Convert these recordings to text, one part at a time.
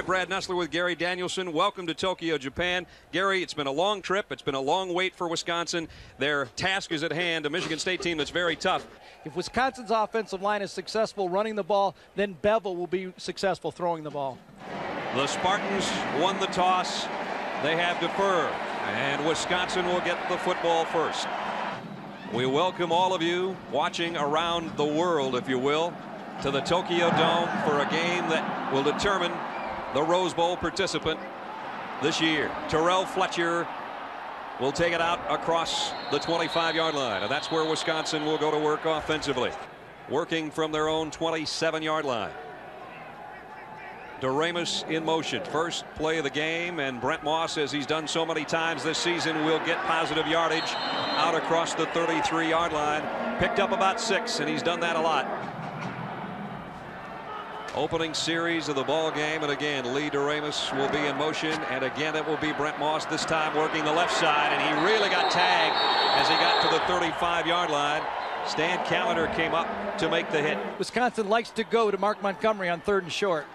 Hi, Brad Nessler with Gary Danielson. Welcome to Tokyo, Japan. Gary, it's been a long trip. It's been a long wait for Wisconsin. Their task is at hand, a Michigan State team that's very tough. If Wisconsin's offensive line is successful running the ball, then Bevell will be successful throwing the ball. The Spartans won the toss. They have deferred, and Wisconsin will get the football first. We welcome all of you watching around the world, if you will, to the Tokyo Dome for a game that will determine the Rose Bowl participant this year. Terrell Fletcher will take it out across the 25 yard line and that's where Wisconsin will go to work offensively working from their own 27 yard line. DeRamus in motion first play of the game and Brent Moss as he's done so many times this season will get positive yardage out across the 33 yard line picked up about six and he's done that a lot opening series of the ball game and again Lee DeRamus will be in motion and again it will be Brent Moss this time working the left side and he really got tagged as he got to the 35 yard line. Stan Callender came up to make the hit. Wisconsin likes to go to Mark Montgomery on third and short.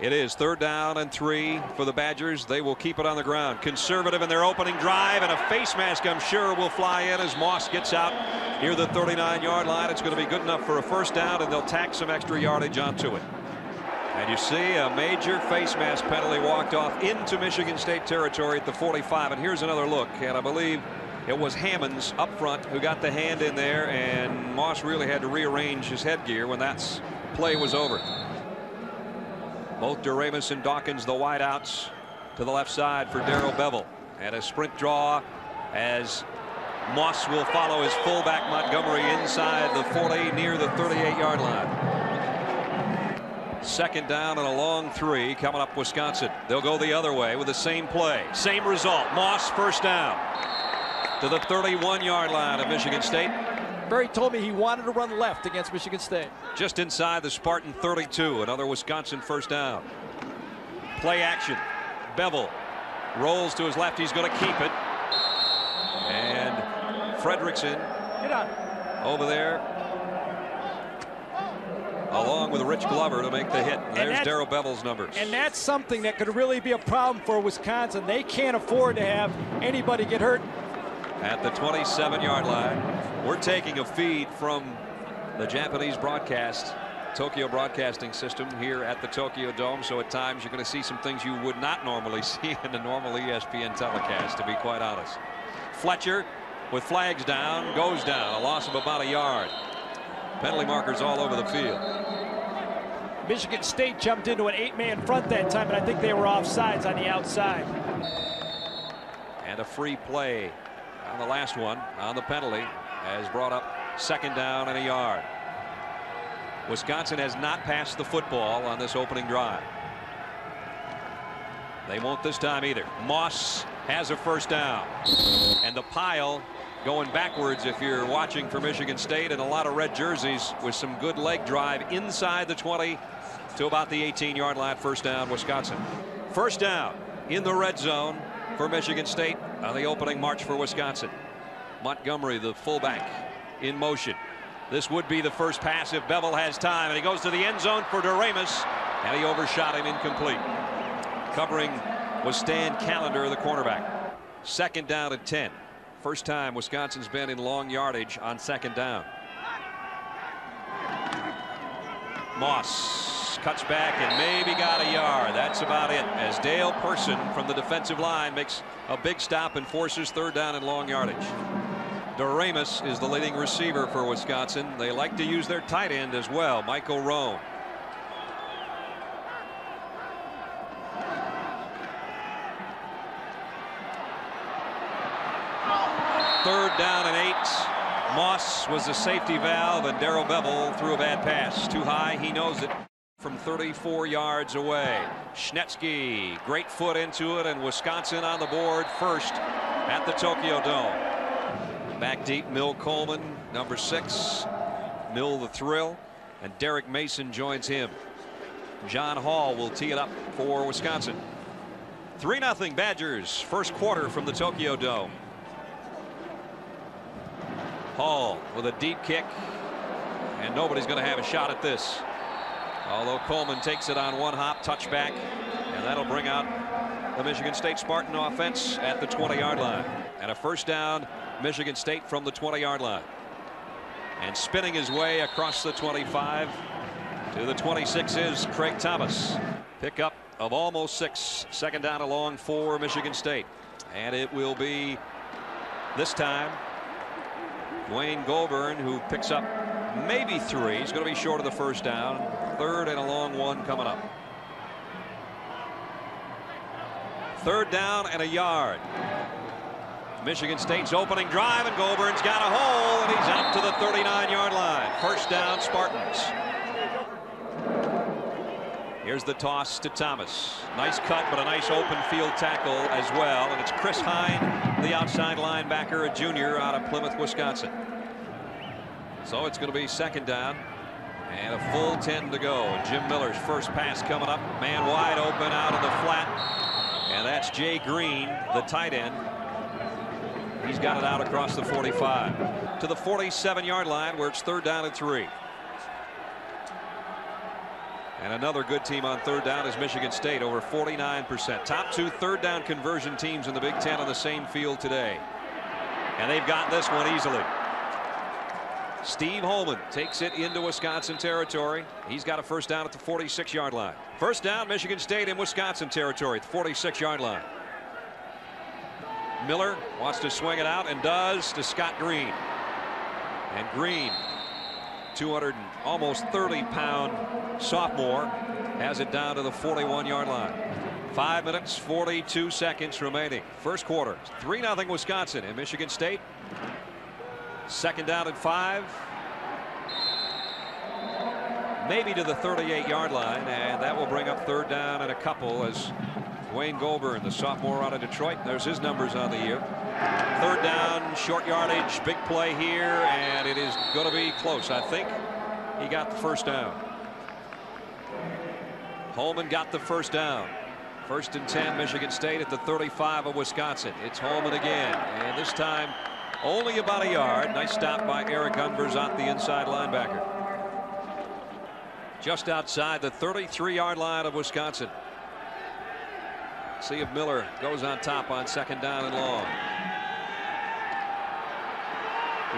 It is third down and three for the Badgers. They will keep it on the ground. Conservative in their opening drive, and a face mask, I'm sure, will fly in as Moss gets out near the 39 yard line. It's going to be good enough for a first down, and they'll tack some extra yardage onto it. And you see a major face mask penalty walked off into Michigan State territory at the 45. And here's another look, and I believe it was Hammonds up front who got the hand in there, and Moss really had to rearrange his headgear when that play was over. Both DeRamus and Dawkins the wideouts to the left side for Darrell Bevell and a sprint draw as Moss will follow his fullback Montgomery inside the 40 near the 38 yard line. Second down and a long three coming up Wisconsin. They'll go the other way with the same play. Same result. Moss first down to the 31 yard line of Michigan State. Barry told me he wanted to run left against Michigan State. Just inside the Spartan 32. Another Wisconsin first down. Play action. Bevell rolls to his left. He's going to keep it. And Fredrickson over there along with Rich Glover to make the hit. There's Darrell Bevell's numbers. And that's something that could really be a problem for Wisconsin. They can't afford to have anybody get hurt. At the 27 yard line. We're taking a feed from the Japanese broadcast Tokyo Broadcasting System here at the Tokyo Dome. So at times you're going to see some things you would not normally see in a normal ESPN telecast, to be quite honest. Fletcher with flags down goes down a loss of about a yard. Penalty markers all over the field. Michigan State jumped into an eight-man front that time, and I think they were offsides on the outside. And a free play on the last one on the penalty has brought up second down and a yard. Wisconsin has not passed the football on this opening drive. They won't this time either. Moss has a first down. And the pile going backwards if you're watching for Michigan State and a lot of red jerseys with some good leg drive inside the 20 to about the 18 yard line first down Wisconsin. First down in the red zone for Michigan State on the opening march for Wisconsin. Montgomery the fullback in motion. This would be the first pass if Bevell has time and he goes to the end zone for DeRamus and he overshot him incomplete. Covering was Stan Callender the cornerback. Second down at 10. First time Wisconsin's been in long yardage on second down. Moss cuts back and maybe got a yard. That's about it as Dale Person from the defensive line makes a big stop and forces third down and long yardage. DeRamus is the leading receiver for Wisconsin. They like to use their tight end as well, Michael Roan. Third down and eight. Moss was the safety valve, and Darrell Bevell threw a bad pass. Too high, he knows it. From 34 yards away. Schnetzky, great foot into it, and Wisconsin on the board first at the Tokyo Dome. Back deep, Mill Coleman, number six. Mill the thrill, and Derek Mason joins him. John Hall will tee it up for Wisconsin. 3 0 Badgers, first quarter from the Tokyo Dome. Hall with a deep kick, and nobody's going to have a shot at this. Although Coleman takes it on one hop, touchback, and that'll bring out the Michigan State Spartan offense at the 20-yard line. And a first down, Michigan State from the 20-yard line. And spinning his way across the 25 to the 26 is Craig Thomas. Pickup of almost six. Second down along for Michigan State. And it will be this time Duane Goulbourne who picks up maybe three. He's going to be short of the first down. Third and a long one coming up. Third down and a yard. Michigan State's opening drive and Goulbourne's got a hole and he's out to the 39 yard line. First down Spartans. Here's the toss to Thomas. Nice cut, but a nice open field tackle as well. And it's Chris Hein, the outside linebacker, a junior out of Plymouth, Wisconsin. So it's going to be second down and a full 10 to go. Jim Miller's first pass coming up. Man wide open out of the flat. And that's Jay Green, the tight end. He's got it out across the 45 to the 47 yard line where it's third down and three. And another good team on third down is Michigan State over 49%. Top two third down conversion teams in the Big Ten on the same field today. And they've gotten this one easily. Steve Holman takes it into Wisconsin territory. He's got a first down at the 46 yard line. First down Michigan State in Wisconsin territory at the 46 yard line. Miller wants to swing it out and does to Scott Greene. And Green 200 almost 30 pound sophomore has it down to the 41 yard line. Five minutes 42 seconds remaining. First quarter 3 0 Wisconsin and Michigan State. Second down and five. Maybe to the 38 yard line and that will bring up third down and a couple as Wayne Goulbourne the sophomore out of Detroit. There's his numbers on the year. Third down, short yardage, big play here, and it is going to be close. I think he got the first down. Holman got the first down. First and 10, Michigan State at the 35 of Wisconsin. It's Holman again, and this time only about a yard. Nice stop by Eric Unverzagt, the inside linebacker. Just outside the 33 yard line of Wisconsin. See if Miller goes on top on second down and long.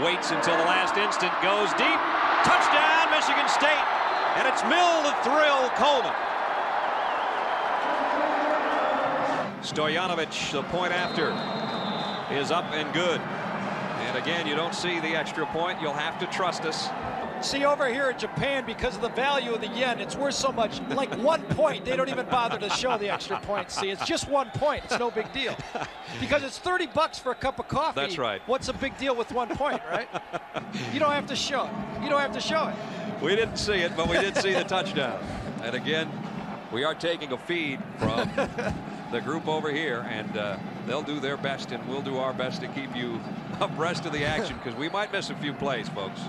Waits until the last instant, goes deep. Touchdown, Michigan State. And it's Mill the thrill Coleman. Stoyanovich, the point after, is up and good. And again, you don't see the extra point. You'll have to trust us. See over here in Japan, because of the value of the yen, it's worth so much. Like one point, they don't even bother to show the extra point. See, it's just one point. It's no big deal. Because it's 30 bucks for a cup of coffee. That's right. What's a big deal with one point, right? you don't have to show it. You don't have to show it. We didn't see it, but we did see the touchdown. And again, we are taking a feed from the group over here, and uh, they'll do their best, and we'll do our best to keep you abreast of the action because we might miss a few plays, folks.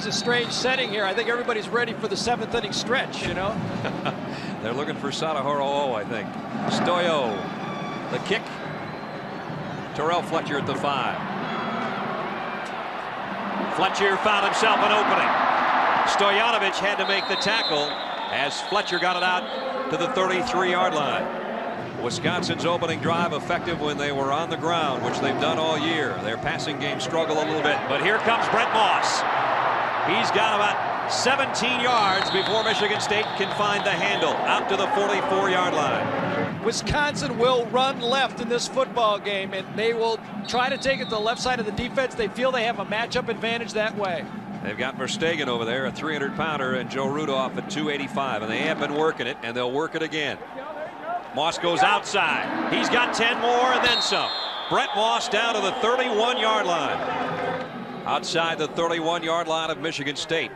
Is a strange setting here. I think everybody's ready for the seventh inning stretch, you know? They're looking for Sadaharu, I think. Stoyo, the kick. Terrell Fletcher at the five. Fletcher found himself an opening. Stoyanovich had to make the tackle as Fletcher got it out to the 33 yard line. Wisconsin's opening drive effective when they were on the ground, which they've done all year. Their passing game struggled a little bit, but here comes Brent Moss. He's got about 17 yards before Michigan State can find the handle out to the 44 yard line. Wisconsin will run left in this football game, and they will try to take it to the left side of the defense. They feel they have a matchup advantage that way. They've got Verstegen over there, a 300 pounder, and Joe Rudolph at 285, and they have been working it, and they'll work it again. Moss goes outside. He's got 10 more and then some. Brent Moss down to the 31 yard line. Outside the 31 yard line of Michigan State.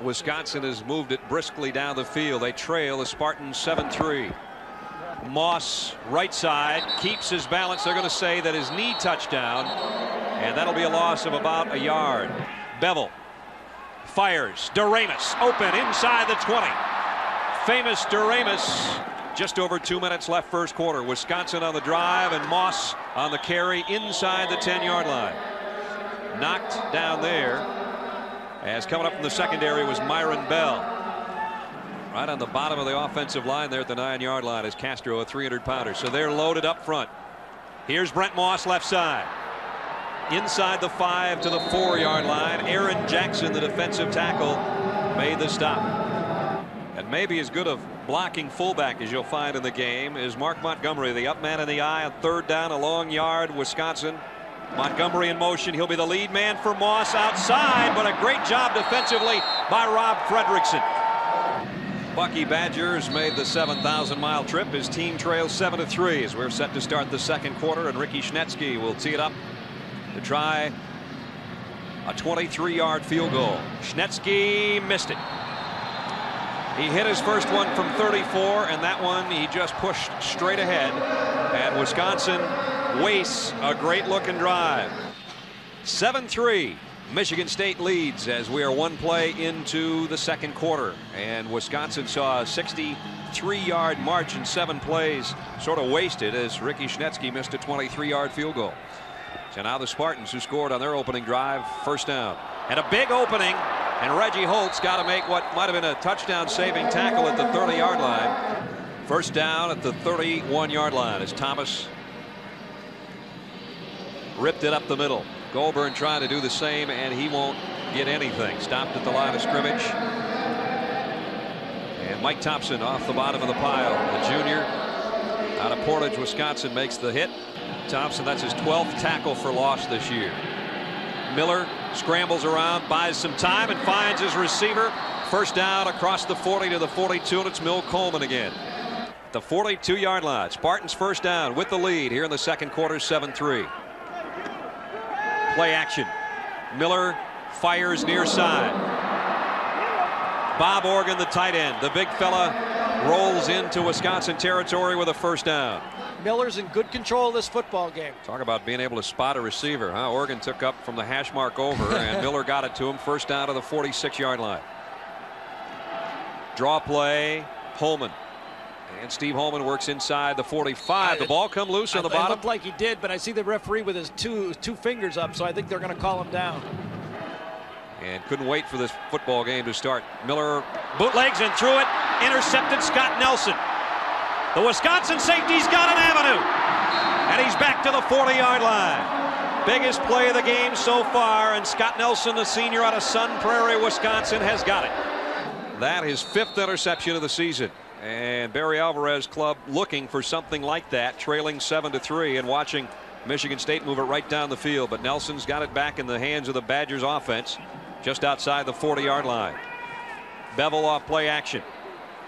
Wisconsin has moved it briskly down the field. They trail the Spartans 7 3. Moss right side keeps his balance. They're going to say that his knee touchdown and that'll be a loss of about a yard. Bevell fires. DeRamus open inside the 20. Famous DeRamus Just over two minutes left first quarter. Wisconsin on the drive and Moss on the carry inside the 10 yard line. Knocked down there as coming up from the secondary was Myron Bell. Right on the bottom of the offensive line there at the nine yard line is Castro a 300 pounder. So they're loaded up front. Here's Brent Moss left side. Inside the five to the four yard line. Aaron Jackson the defensive tackle made the stop. And maybe as good of blocking fullback as you'll find in the game is Mark Montgomery the up man in the eye on third down a long yard Wisconsin. Montgomery in motion. He'll be the lead man for Moss outside, but a great job defensively by Rob Fredrickson. Bucky Badgers made the 7,000 mile trip. His team trails 7 to 3 as we're set to start the second quarter, and Ricky Schnetzky will tee it up to try a 23 yard field goal. Schnetzky missed it. He hit his first one from 34, and that one he just pushed straight ahead. And Wisconsin wastes a great looking drive. 7 3. Michigan State leads as we are one play into the second quarter. And Wisconsin saw a 63 yard march in seven plays, sort of wasted as Ricky Schnetzky missed a 23 yard field goal. So now the Spartans, who scored on their opening drive, first down. And a big opening and Reggie Holt's got to make what might have been a touchdown saving tackle at the 30 yard line. First down at the 31 yard line as Thomas ripped it up the middle. Goulbourne trying to do the same and he won't get anything. Stopped at the line of scrimmage. And Mike Thompson off the bottom of the pile. The junior out of Portage, Wisconsin makes the hit. Thompson, that's his 12th tackle for loss this year. Miller scrambles around, buys some time, and finds his receiver. First down across the 40 to the 42, and it's Mill Coleman again. The 42 yard line. Spartans first down with the lead here in the second quarter, 7 3. Play action. Miller fires near side. Bob Organ, the tight end, the big fella, rolls into Wisconsin territory with a first down. Miller's in good control of this football game. Talk about being able to spot a receiver. Huh? Organ took up from the hash mark over, and Miller got it to him. First down to the 46 yard line. Draw play, Holman. And Steve Holman works inside the 45. The ball come loose on the bottom. It looked like he did, but I see the referee with his two two fingers up, so I think they're going to call him down. And couldn't wait for this football game to start. Miller bootlegs and threw it. Intercepted Scott Nelson. The Wisconsin safety's got an avenue. And he's back to the 40 yard line. Biggest play of the game so far, and Scott Nelson, the senior out of Sun Prairie, Wisconsin, has got it. That is fifth interception of the season. And Barry Alvarez club looking for something like that, trailing 7 to 3 and watching Michigan State move it right down the field. But Nelson's got it back in the hands of the Badgers offense just outside the 40 yard line. Bevell off play action.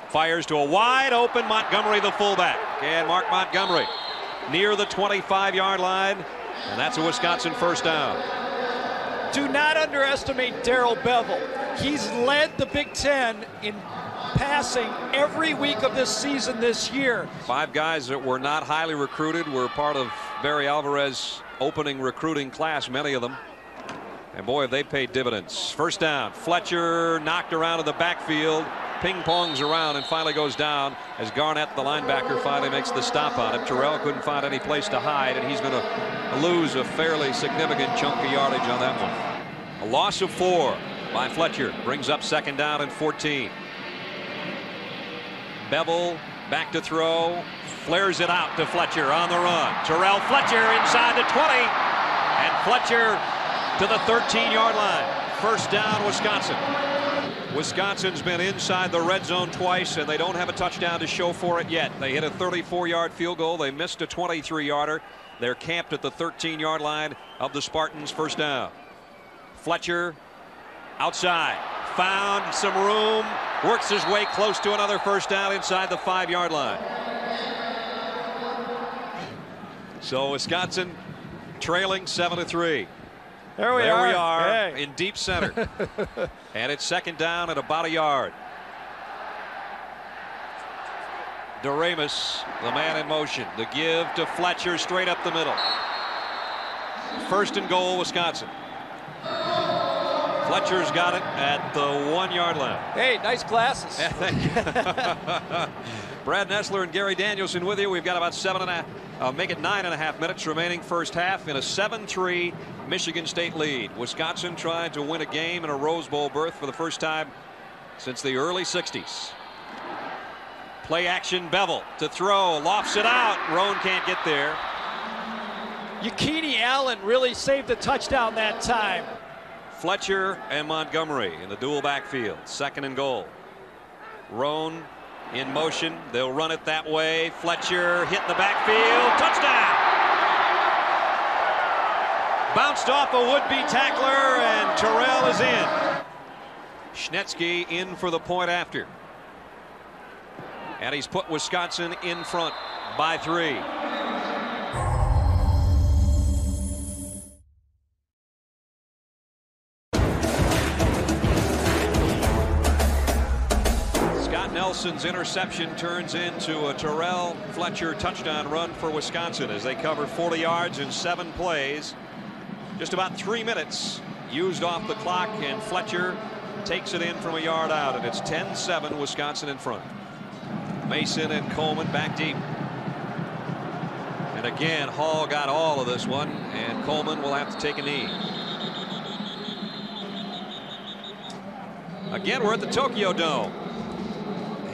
Fires to a wide open Montgomery, the fullback. And Mark Montgomery near the 25 yard line. And that's a Wisconsin first down. Do not underestimate Darrell Bevell. He's led the Big Ten in passing every week of this season this year. Five guys that were not highly recruited were part of Barry Alvarez opening recruiting class, many of them. And boy, have they paid dividends. First down. Fletcher knocked around in the backfield ping pongs around and finally goes down as Garnett, the linebacker, finally makes the stop on him. Terrell couldn't find any place to hide, and he's going to lose a fairly significant chunk of yardage on that one. A loss of four by Fletcher brings up second down and 14. Bevell back to throw, flares it out to Fletcher on the run. Terrell Fletcher inside the 20, and Fletcher to the 13 yard line. First down, Wisconsin. Wisconsin's been inside the red zone twice, and they don't have a touchdown to show for it yet. They hit a 34 yard field goal. They missed a 23 yarder. They're camped at the 13 yard line of the Spartans. First down. Fletcher outside. Found some room. Works his way close to another first down inside the five yard line. So Wisconsin trailing 7 to 3. There we there are. we are hey. in deep center. and it's second down at about a yard. DeRamus, the man in motion. The give to Fletcher straight up the middle. First and goal, Wisconsin. Fletcher's got it at the one yard line. Hey, nice glasses. Brad Nessler and Gary Danielson with you. We've got about seven and a half, uh, make it nine and a half minutes remaining first half in a 7-3 Michigan State lead. Wisconsin trying to win a game in a Rose Bowl berth for the first time since the early 60s. Play action Bevell to throw lofts it out. Roan can't get there. Yakini Allen really saved the touchdown that time. Fletcher and Montgomery in the dual backfield second and goal. Roan in motion. They'll run it that way. Fletcher hit the backfield. Touchdown. Bounced off a would-be tackler and Terrell is in. Schnetzky in for the point after. And he's put Wisconsin in front by three. Nelson's interception turns into a Terrell Fletcher touchdown run for Wisconsin as they cover 40 yards in seven plays. Just about three minutes used off the clock and Fletcher takes it in from a yard out and it's 10-7 Wisconsin in front. Mason and Coleman back deep. And again Hall got all of this one and Coleman will have to take a knee. Again we're at the Tokyo Dome.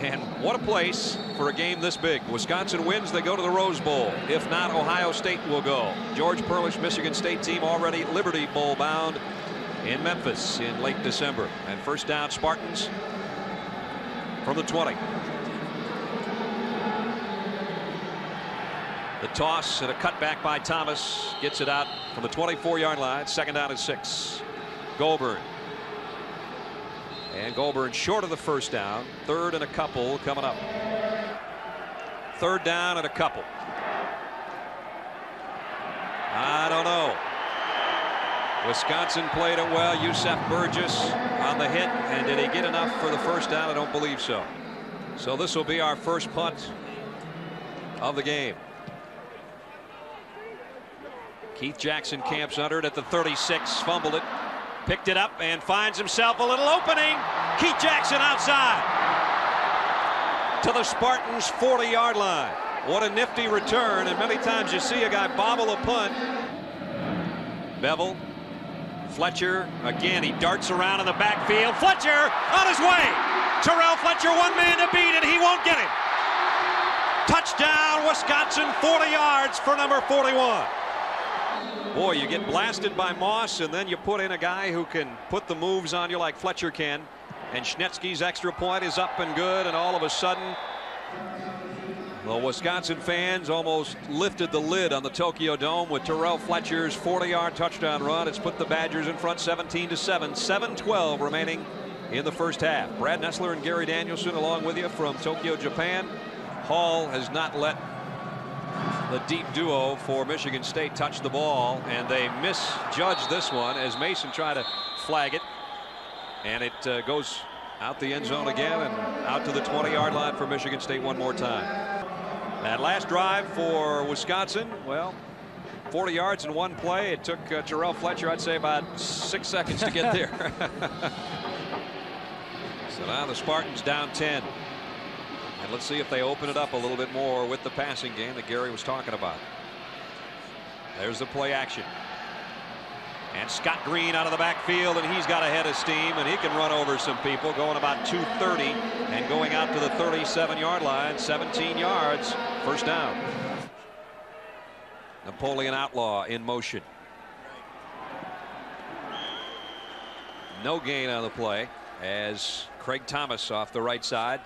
And what a place for a game this big. Wisconsin wins, they go to the Rose Bowl. If not, Ohio State will go. George Perles, Michigan State team already Liberty Bowl bound in Memphis in late December. And first down Spartans from the 20. The toss and a cutback by Thomas gets it out from the 24 yard line. Second down and six. Goulbourne and Goulbourne short of the first down. Third and a couple coming up. Third down and a couple. I don't know. Wisconsin played it well. Yusef Burgess on the hit. And did he get enough for the first down? I don't believe so. So this will be our first punt of the game. Keith Jackson camps under it at the 36. Fumbled it. Picked it up and finds himself a little opening. Keith Jackson outside to the Spartans 40 yard line. What a nifty return and many times you see a guy bobble a punt. Bevell Fletcher again he darts around in the backfield. Fletcher on his way. Terrell Fletcher one man to beat and he won't get him. Touchdown Wisconsin 40 yards for number 41. Boy, you get blasted by Moss, and then you put in a guy who can put the moves on you like Fletcher can. And Schnetzky's extra point is up and good, and all of a sudden, the Wisconsin fans almost lifted the lid on the Tokyo Dome with Terrell Fletcher's 40-yard touchdown run. It's put the Badgers in front 17 to 7. 7-12 remaining in the first half. Brad Nessler and Gary Danielson along with you from Tokyo, Japan. Hall has not let the deep duo for Michigan State touched the ball and they misjudged this one as Mason tried to flag it and it uh, goes out the end zone again and out to the 20 yard line for Michigan State one more time. That last drive for Wisconsin well 40 yards in one play it took uh, Terrell Fletcher I'd say about six seconds to get there. so now the Spartans down 10. And let's see if they open it up a little bit more with the passing game that Gary was talking about. There's the play action. And Scott Greene out of the backfield, and he's got a head of steam, and he can run over some people going about 230 and going out to the 37 yard line, 17 yards, first down. Napoleon Outlaw in motion. No gain on the play as Craig Thomas off the right side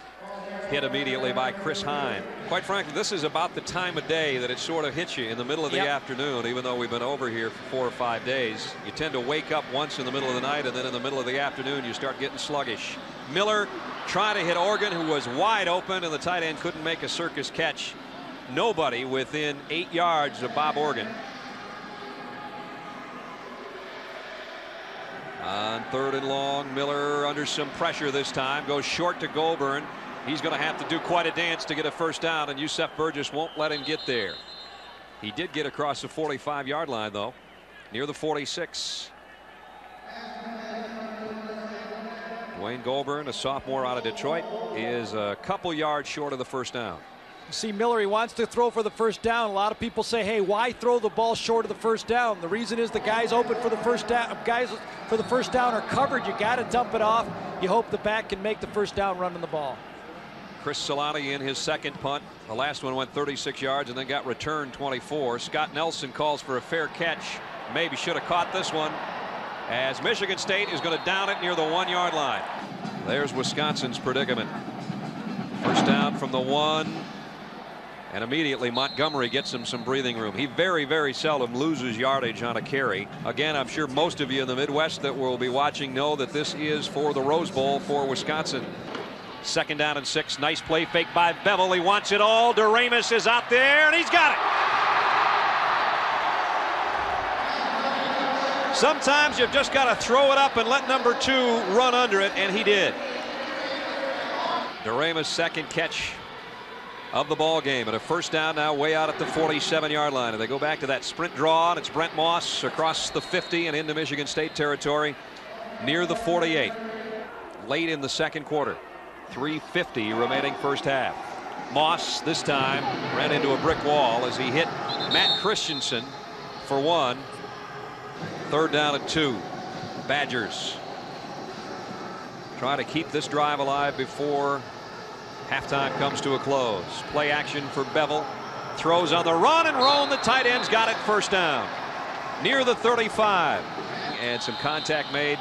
hit immediately by Chris Hein. Quite frankly this is about the time of day that it sort of hits you in the middle of the yep. afternoon even though we've been over here for four or five days. You tend to wake up once in the middle of the night and then in the middle of the afternoon you start getting sluggish. Miller trying to hit Organ, who was wide open and the tight end couldn't make a circus catch. Nobody within eight yards of Bob Organ. On third and long, Miller under some pressure this time goes short to Goulbourne. He's going to have to do quite a dance to get a first down, and Yusef Burgess won't let him get there. He did get across the 45 yard line, though, near the 46. Wayne Goulbourne, a sophomore out of Detroit, is a couple yards short of the first down. See Miller, he wants to throw for the first down. A lot of people say, hey, why throw the ball short of the first down? The reason is the guys open for the first down. Guys for the first down are covered. You got to dump it off. You hope the back can make the first down running the ball. Chris Solani in his second punt. The last one went 36 yards and then got returned 24. Scott Nelson calls for a fair catch. Maybe should have caught this one as Michigan State is going to down it near the one yard line. There's Wisconsin's predicament. First down from the one. And immediately Montgomery gets him some breathing room. He very, very seldom loses yardage on a carry. Again, I'm sure most of you in the Midwest that will be watching know that this is for the Rose Bowl for Wisconsin. Second down and six. Nice play fake by Bevell. He wants it all. DeRamus is out there, and he's got it. Sometimes you've just got to throw it up and let number two run under it, and he did. DeRamus' second catch of the ball game and a first down now way out at the 47 yard line. And they go back to that sprint draw and it's Brent Moss across the 50 and into Michigan State territory near the 48 late in the second quarter 350 remaining first half. Moss this time ran into a brick wall as he hit Matt Christensen for one. Third down and two. Badgers try to keep this drive alive before Halftime comes to a close. Play action for Bevell. Throws on the run and Roan. The tight end's got it first down. Near the 35. And some contact made.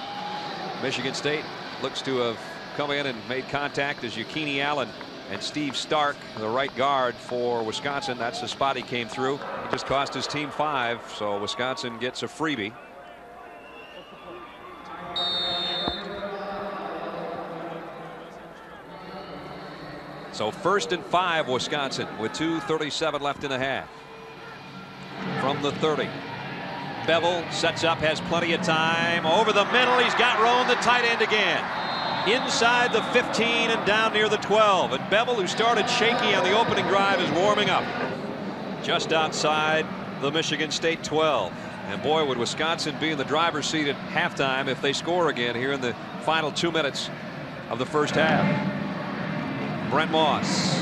Michigan State looks to have come in and made contact as Yakini Allen and Steve Stark, the right guard for Wisconsin. That's the spot he came through. He just cost his team five, so Wisconsin gets a freebie. So first and five Wisconsin with 2.37 left in the half. From the 30. Bevell sets up, has plenty of time. Over the middle, he's got Roan, the tight end again. Inside the 15 and down near the 12. And Bevell, who started shaky on the opening drive, is warming up. Just outside the Michigan State 12. And boy, would Wisconsin be in the driver's seat at halftime if they score again here in the final two minutes of the first half. Brent Moss.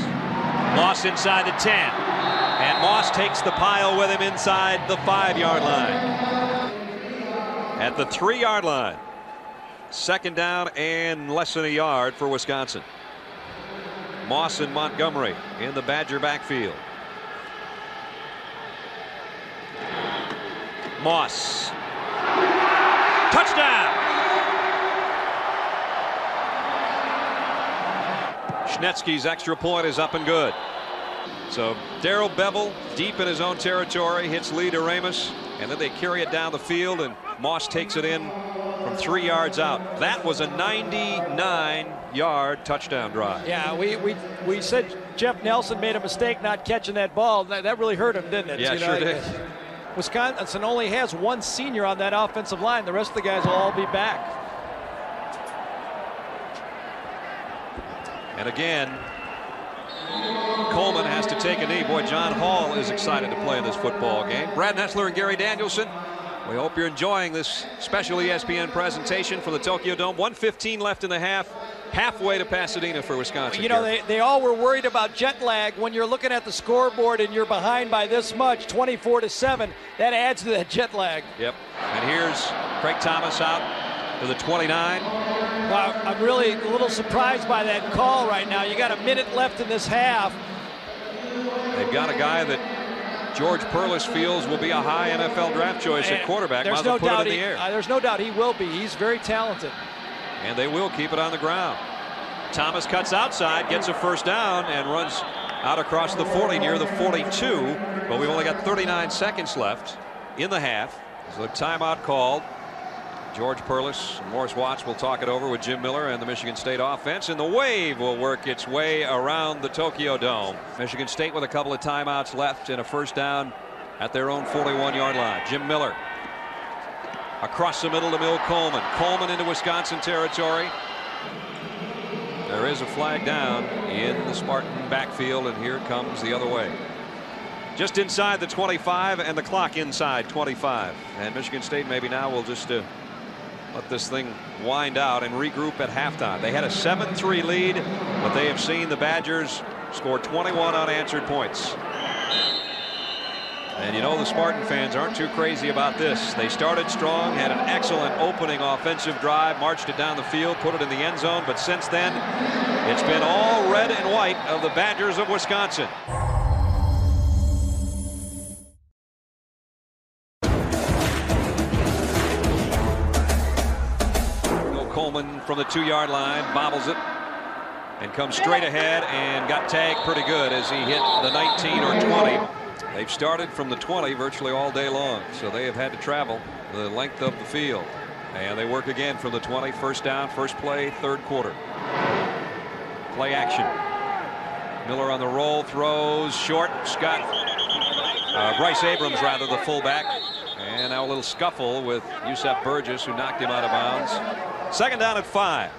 Moss inside the 10. And Moss takes the pile with him inside the five yard line. At the three yard line. Second down and less than a yard for Wisconsin. Moss and Montgomery in the Badger backfield. Moss. Touchdown. Schnetzky's extra point is up and good. So Darrell Bevell deep in his own territory hits Lee DeRamus and then they carry it down the field and Moss takes it in from three yards out. That was a 99 yard touchdown drive. Yeah, we we we said Jeff Nelson made a mistake not catching that ball. That, that really hurt him, didn't it? Yeah, you sure did. Wisconsin only has one senior on that offensive line. The rest of the guys will all be back. And again, Coleman has to take a knee. Boy, John Hall is excited to play in this football game. Brad Nessler and Gary Danielson. We hope you're enjoying this special ESPN presentation for the Tokyo Dome. 115 left in the half. Halfway to Pasadena for Wisconsin. You know, they, they all were worried about jet lag. When you're looking at the scoreboard and you're behind by this much, 24 to 7, that adds to that jet lag. Yep. And here's Craig Thomas out to the 29. Wow, I'm really a little surprised by that call right now. You got a minute left in this half. They've got a guy that George Perles feels will be a high NFL draft choice And at quarterback. There's no put doubt it in he, the air. uh, there's no doubt he will be. He's very talented. and they will keep it on the ground. Thomas cuts outside, gets a first down, and runs out across the 40 near the 42. But we've only got 39 seconds left in the half. So timeout called. George Perles and Morris Watts will talk it over with Jim Miller and the Michigan State offense. And the wave will work its way around the Tokyo Dome. Michigan State with a couple of timeouts left and a first down at their own 41 yard line. Jim Miller across the middle to Mill Coleman. Coleman into Wisconsin territory. There is a flag down in the Spartan backfield, and here comes the other way. Just inside the 25, and the clock inside 25. And Michigan State maybe now will just uh, let this thing wind out and regroup at halftime. They had a 7-3 lead, but they have seen the Badgers score 21 unanswered points. And you know the Spartan fans aren't too crazy about this. They started strong, had an excellent opening offensive drive, marched it down the field, put it in the end zone, but since then it's been all red and white of the Badgers of Wisconsin. From the two-yard line bobbles it and comes straight ahead and got tagged pretty good as he hit the 19 or 20. They've started from the 20 virtually all day long, so they have had to travel the length of the field. And they work again from the 20, first down, first play, third quarter. Play action. Miller on the roll, throws short. Scott, uh, Bryce Abrams, rather, the fullback. And now a little scuffle with Yusef Burgess, who knocked him out of bounds. Second down at five.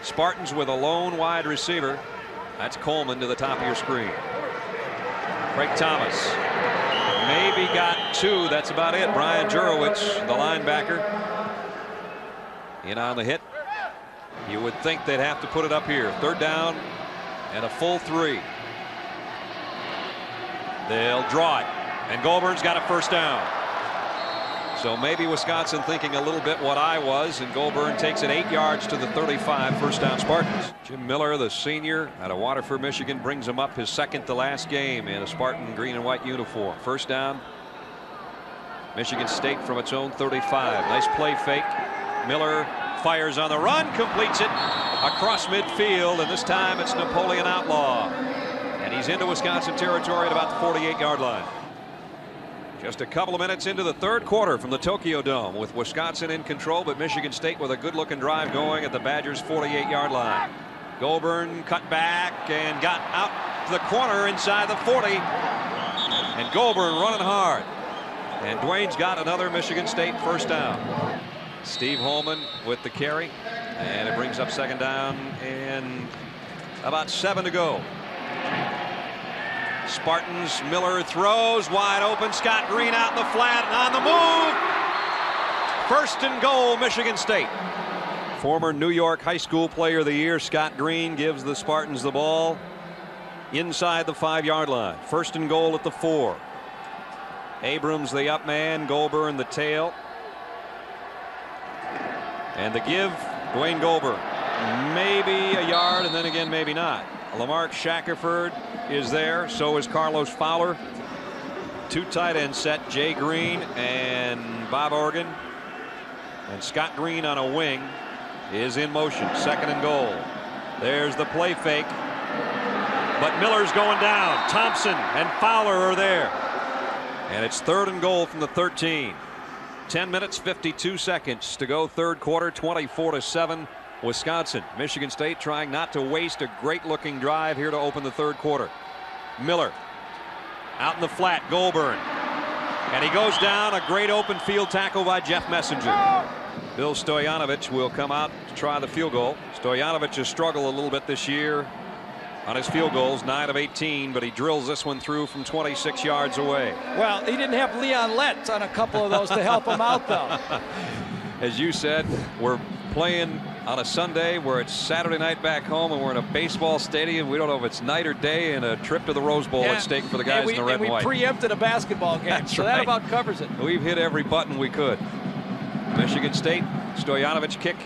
Spartans with a lone wide receiver. That's Coleman to the top of your screen. Craig Thomas maybe got two. That's about it. Brian Jurewicz, the linebacker, in on the hit. You would think they'd have to put it up here. Third down and a full three. They'll draw it. And Goulbourne's got a first down. So maybe Wisconsin thinking a little bit what I was, and Goulbourne takes it eight yards to the 35 first down Spartans. Jim Miller, the senior out of Waterford, Michigan, brings him up his second to last game in a Spartan green and white uniform. First down. Michigan State from its own 35. Nice play fake. Miller fires on the run, completes it across midfield, and this time it's Napoleon Outlaw. And he's into Wisconsin territory at about the 48 yard line. Just a couple of minutes into the third quarter from the Tokyo Dome with Wisconsin in control, but Michigan State with a good looking drive going at the Badgers 48 yard line. Goulbourne cut back and got out to the corner inside the 40. And Goulbourne running hard. And Duane's got another Michigan State first down. Steve Holman with the carry. And it brings up second down and about seven to go. Spartans, Miller throws wide open. Scott Greene out in the flat and on the move. First and goal, Michigan State. Former New York High School Player of the Year, Scott Greene, gives the Spartans the ball inside the five yard line. First and goal at the four. Abrams, the up man, Goulbourne, the tail. And the give, Duane Goulbourne. Maybe a yard, and then again, maybe not. Lamark Shackerford is there. So is Carlos Fowler. Two tight end set. Jay Green and Bob Organ. And Scott Greene on a wing is in motion. Second and goal. There's the play fake. But Miller's going down. Thompson and Fowler are there. And it's third and goal from the 13. 10 minutes 52 seconds to go third quarter 24 to 7 Wisconsin. Michigan State trying not to waste a great looking drive here to open the third quarter. Miller out in the flat, Goulbourne. And he goes down a great open field tackle by Jeff Messenger. Bill Stoyanovich will come out to try the field goal. Stoyanovich has struggled a little bit this year on his field goals, 9 of 18, but he drills this one through from 26 yards away. Well, he didn't have Leon Lett on a couple of those to help him out, though. As you said, we're playing on a Sunday where it's Saturday night back home and we're in a baseball stadium. We don't know if it's night or day and a trip to the Rose Bowl yeah. at stake for the guys we, in the red and, and white. We preempted a basketball game, That's so right. that about covers it. We've hit every button we could. Michigan State, Stoyanovich kick.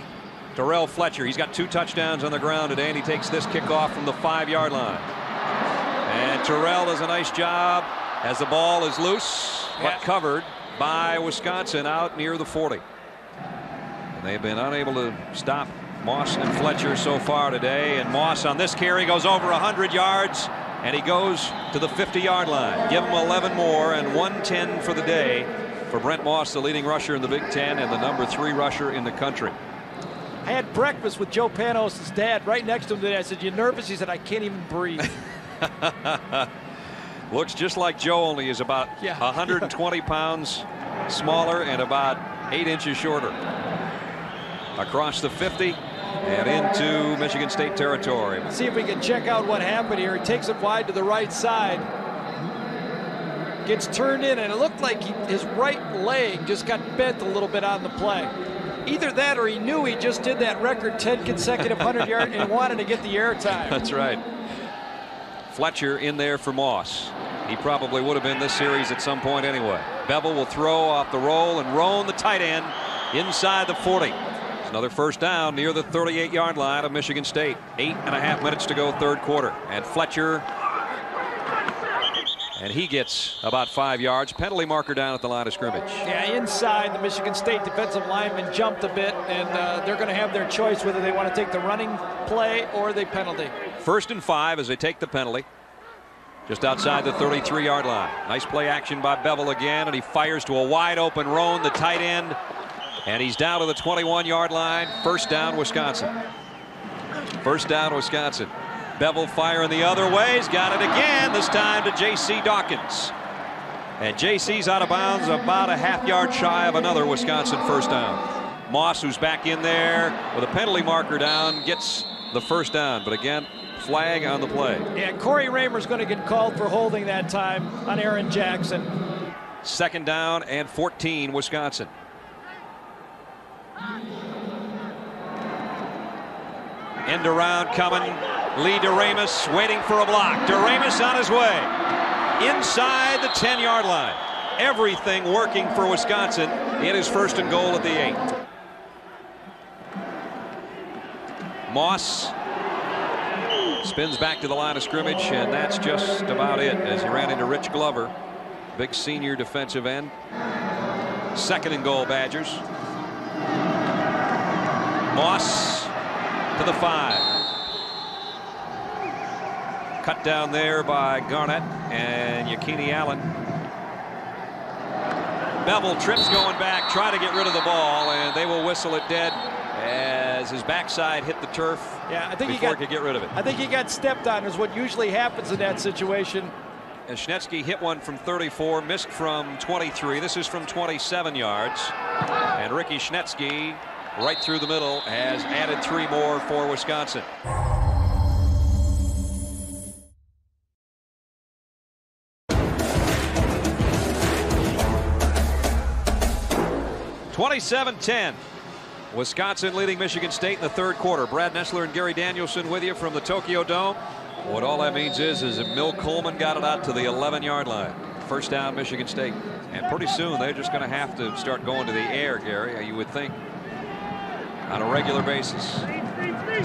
Terrell Fletcher, he's got two touchdowns on the ground today, and he takes this kickoff from the five-yard line. And Terrell does a nice job as the ball is loose, but yeah. covered by Wisconsin out near the 40. They've been unable to stop Moss and Fletcher so far today. And Moss on this carry goes over 100 yards and he goes to the 50 yard line. Give him 11 more and 110 for the day for Brent Moss, the leading rusher in the Big Ten and the number three rusher in the country. I had breakfast with Joe Panos' dad right next to him today. I said, You nervous? He said, I can't even breathe. Looks just like Joe, only is about yeah. 120 pounds smaller and about eight inches shorter across the 50 and into Michigan State territory. See if we can check out what happened here. He takes it wide to the right side. gets turned in, and it looked like he, his right leg just got bent a little bit on the play. Either that or he knew he just did that record 10 consecutive 100 yard and wanted to get the airtime. That's right. Fletcher in there for Moss. He probably would have been this series at some point anyway. Bevell will throw off the roll and Roan the tight end inside the 40. Another first down near the 38 yard line of Michigan State. Eight and a half minutes to go third quarter. And Fletcher and he gets about five yards. Penalty marker down at the line of scrimmage. Yeah, inside the Michigan State defensive lineman jumped a bit, and uh, they're going to have their choice whether they want to take the running play or the penalty. First and five as they take the penalty. Just outside the 33 yard line. Nice play action by Bevell again, and he fires to a wide open Roan, the tight end. And he's down to the 21 yard line. First down, Wisconsin. First down, Wisconsin. Bevell firing the other way. He's got it again, this time to J.C. Dawkins. And J.C.'s out of bounds about a half yard shy of another Wisconsin first down. Moss, who's back in there with a penalty marker down, gets the first down. But again, flag on the play. Yeah, Cory Raymer's going to get called for holding that time on Aaron Jackson. Second down and 14, Wisconsin. End around coming. Lee DeRamus waiting for a block. DeRamus on his way. Inside the 10 yard line. Everything working for Wisconsin. It is first and goal at the eight. Moss spins back to the line of scrimmage, and that's just about it as he ran into Rich Glover, big senior defensive end. Second and goal, Badgers. Moss to the five. Cut down there by Garnett and Yakini Allen. Bevell trips going back, try to get rid of the ball, and they will whistle it dead as his backside hit the turf yeah, I think before he, got, he could get rid of it. I think he got stepped on is what usually happens in that situation. And Schnetzky hit one from 34, missed from 23. This is from 27 yards. And Ricky Schnetzky, right through the middle, has added three more for Wisconsin. 27-10. Wisconsin leading Michigan State in the third quarter. Brad Nessler and Gary Danielson with you from the Tokyo Dome. What all that means is, is that Mill Coleman got it out to the 11-yard line. First down, Michigan State. And pretty soon they're just going to have to start going to the air, Gary, you would think, on a regular basis.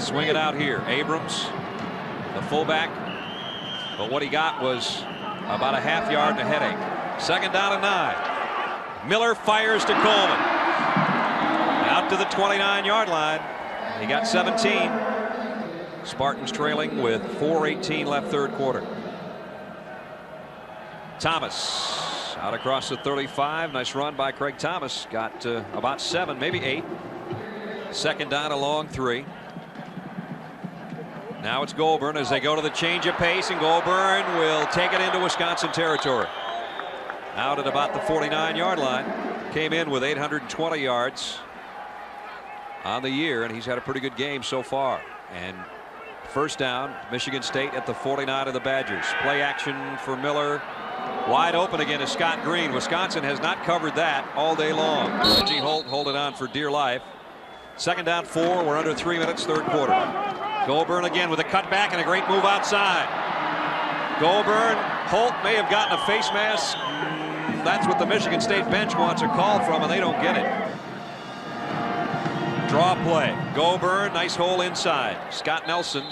Swing it out here. Abrams, the fullback. But what he got was about a half yard and a headache. Second down and nine. Miller fires to Coleman Out to the 29 yard line. He got 17. Spartans trailing with 4.18 left third quarter. Thomas out across the 35. Nice run by Craig Thomas. Got uh, about seven, maybe eight. Second down, a long three. Now it's Goulbourne as they go to the change of pace, and Goulbourne will take it into Wisconsin territory. Out at about the 49 yard line. Came in with 820 yards on the year, and he's had a pretty good game so far. And first down, Michigan State at the 49 of the Badgers. Play action for Miller. Wide open again is Scott Greene. Wisconsin has not covered that all day long. Reggie Holt holding on for dear life. Second down four. We're under three minutes, third quarter. Goulbourne again with a cutback and a great move outside. Goulbourne, Holt may have gotten a face mask. That's what the Michigan State bench wants a call from, and they don't get it. Draw play. Goulbourne, nice hole inside. Scott Nelson.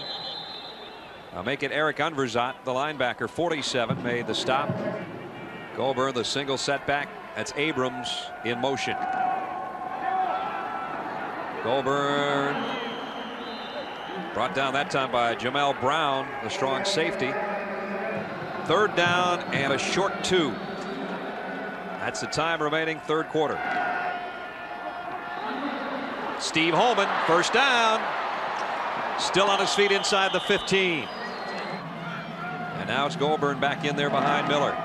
I'll make it Eric Unverzagt, the linebacker, 47, made the stop. Goulbourne, the single setback. That's Abrams in motion. Goulbourne brought down that time by Jamel Brown, the strong safety. Third down and a short two. That's the time remaining third quarter. Steve Holman, first down. Still on his feet inside the 15. And now it's Goulbourne back in there behind Miller.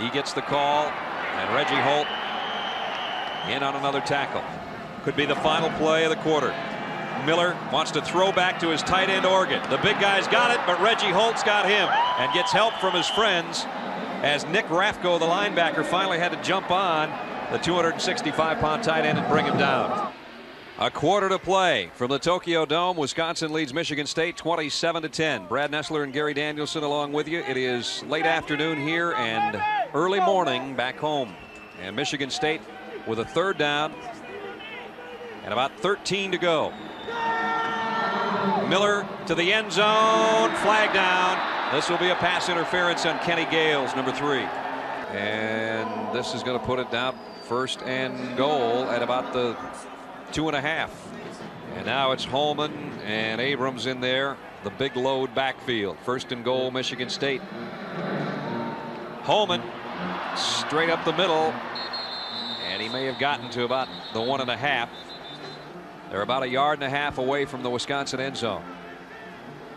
He gets the call, and Reggie Holt in on another tackle. Could be the final play of the quarter. Miller wants to throw back to his tight end Organ. The big guy's got it, but Reggie Holt's got him and gets help from his friends as Nick Rafko, the linebacker, finally had to jump on the 265 pound tight end and bring him down. A quarter to play from the Tokyo Dome. Wisconsin leads Michigan State 27 to 10. Brad Nessler and Gary Danielson along with you. It is late afternoon here and early morning back home. And Michigan State with a third down and about 13 to go. Miller to the end zone, flag down. This will be a pass interference on Kenny Gales, number three. And this is going to put it down first and goal at about the two and a half. And now it's Holman and Abrams in there. The big load backfield. First and goal, Michigan State. Holman straight up the middle. And he may have gotten to about the one and a half. They're about a yard and a half away from the Wisconsin end zone.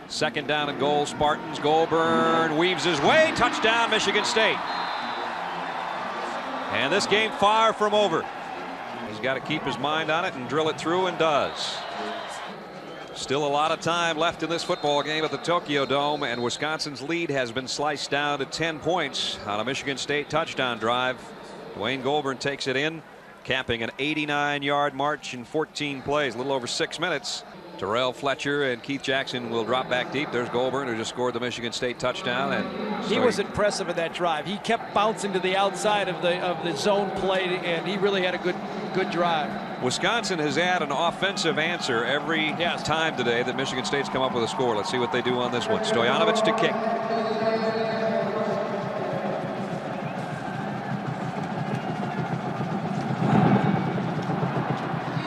Second down and goal. Spartans. Goulbourne weaves his way. Touchdown, Michigan State. And this game far from over. He's got to keep his mind on it and drill it through and does. Still a lot of time left in this football game at the Tokyo Dome and Wisconsin's lead has been sliced down to 10 points on a Michigan State touchdown drive. Duane Goulbourne takes it in capping an 89 yard march in 14 plays a little over six minutes. Terrell Fletcher and Keith Jackson will drop back deep. There's Goulbourne who just scored the Michigan State touchdown and he was impressive in that drive. He kept bouncing to the outside of the of the zone play and he really had a good good drive. Wisconsin has had an offensive answer every yes. time today that Michigan State's come up with a score. Let's see what they do on this one. Stoyanovich to kick.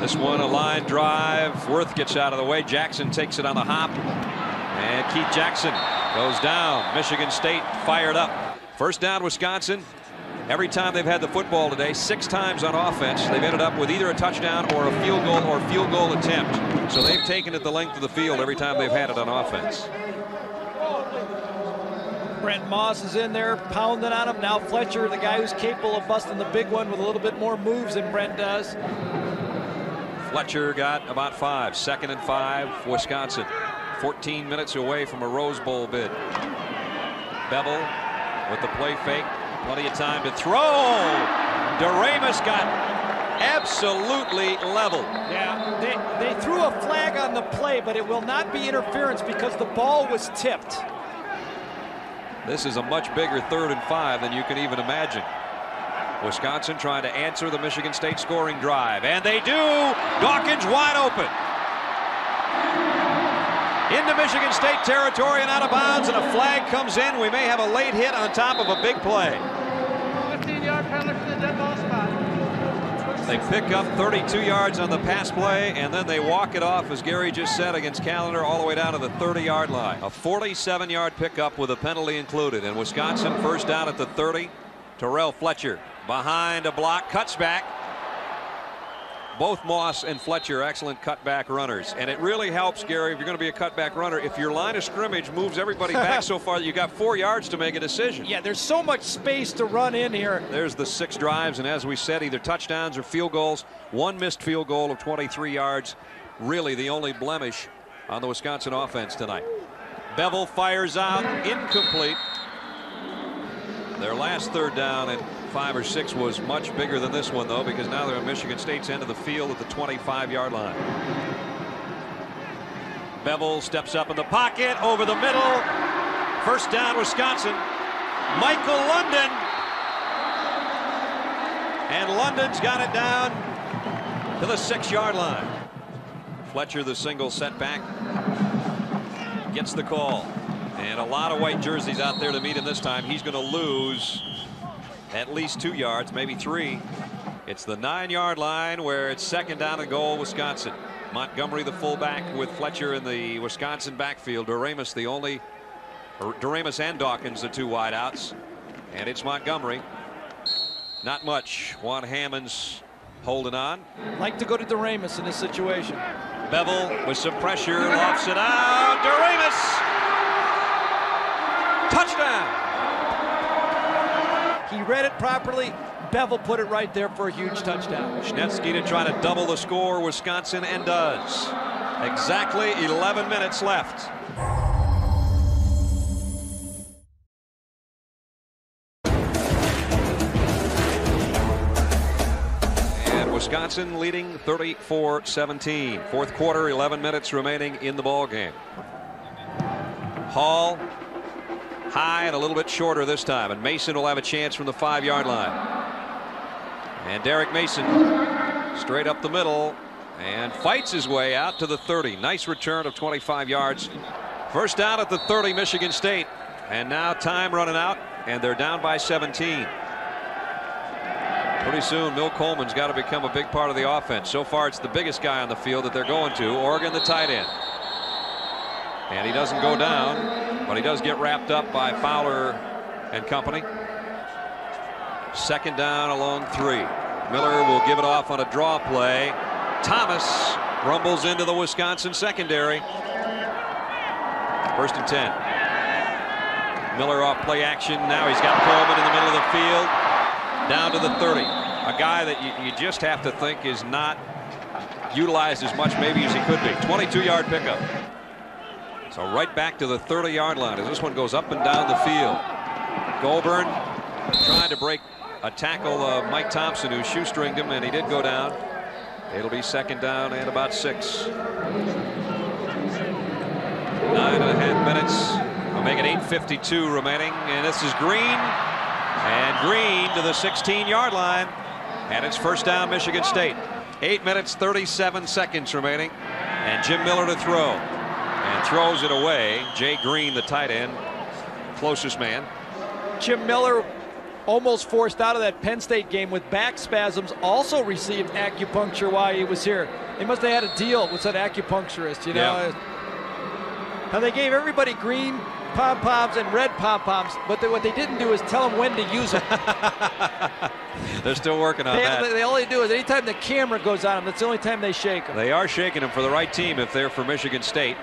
This one a line drive. Worth gets out of the way. Jackson takes it on the hop. And Keith Jackson goes down. Michigan State fired up. First down Wisconsin. Every time they've had the football today, six times on offense, they've ended up with either a touchdown or a field goal or field goal attempt. So they've taken it the length of the field every time they've had it on offense. Brent Moss is in there pounding on him. Now Fletcher, the guy who's capable of busting the big one with a little bit more moves than Brent does. Fletcher got about five. Second and five, Wisconsin. 14 minutes away from a Rose Bowl bid. Bevell with the play fake. Plenty of time to throw. DeRamus got absolutely leveled. Yeah, they, they threw a flag on the play, but it will not be interference because the ball was tipped. This is a much bigger third and five than you can even imagine. Wisconsin trying to answer the Michigan State scoring drive. And they do. Dawkins wide open. Into Michigan State territory and out of bounds, and a flag comes in. We may have a late hit on top of a big play. 15-yard penalty for the dead ball spot. They pick up 32 yards on the pass play, and then they walk it off, as Gary just said, against Callender all the way down to the 30-yard line. A 47-yard pickup with a penalty included. And Wisconsin first down at the 30. Terrell Fletcher behind a block, cuts back. Both Moss and Fletcher excellent cutback runners. And it really helps, Gary, if you're going to be a cutback runner, if your line of scrimmage moves everybody back so far that you got four yards to make a decision. Yeah, there's so much space to run in here. There's the six drives, and as we said, either touchdowns or field goals. One missed field goal of 23 yards. Really the only blemish on the Wisconsin offense tonight. Bevell fires out, incomplete. Their last third down and five or six was much bigger than this one, though, because now they're on Michigan State's end of the field at the 25-yard line. Bevell steps up in the pocket, over the middle. First down, Wisconsin. Michael London. And London's got it down to the six-yard line. Fletcher, the single setback, gets the call. And a lot of white jerseys out there to meet him this time. He's going to lose at least two yards, maybe three. It's the nine yard line where it's second down and goal, Wisconsin. Montgomery, the fullback, with Fletcher in the Wisconsin backfield. DeRamus, the only, DeRamus and Dawkins, the two wideouts. And it's Montgomery. Not much. Juan Hammonds holding on. Like to go to DeRamus in this situation. Bevell with some pressure, lofts it out. DeRamus! Touchdown! He read it properly. Bevell put it right there for a huge touchdown. Schnetzky to try to double the score, Wisconsin, and does. Exactly 11 minutes left. And Wisconsin leading 34-17. Fourth quarter, 11 minutes remaining in the ball game. Hall high and a little bit shorter this time, and Mason will have a chance from the five-yard line. And Derek Mason straight up the middle and fights his way out to the 30. Nice return of 25 yards. First down at the 30, Michigan State. And now time running out, and they're down by 17. Pretty soon, Mill Coleman's got to become a big part of the offense. So far, it's the biggest guy on the field that they're going to. Organ, the tight end. And he doesn't go down, but he does get wrapped up by Fowler and company. Second down along three. Miller will give it off on a draw play. Thomas rumbles into the Wisconsin secondary. First and 10. Miller off play action. Now he's got Coleman in the middle of the field. Down to the 30. A guy that you, you just have to think is not utilized as much maybe as he could be. 22 yard pickup. So right back to the 30 yard line as this one goes up and down the field. Goulbourne trying to break a tackle of Mike Thompson who shoestringed him and he did go down. It'll be second down and about six. Nine and a half minutes. We'll make it 8.52 remaining. And this is Greene. And Greene to the 16 yard line. And it's first down Michigan State. Eight minutes 37 seconds remaining. And Jim Miller to throw. And throws it away. Jay Green the tight end. Closest man. Jim Miller almost forced out of that Penn State game with back spasms also received acupuncture while he was here. They must have had a deal with that acupuncturist, you know. Yeah. Now they gave everybody green pom poms and red pom poms, but they, what they didn't do is tell them when to use them. They're still working on they, that. they all they do is anytime the camera goes on them, that's the only time they shake them. They are shaking them for the right team if they're for Michigan State.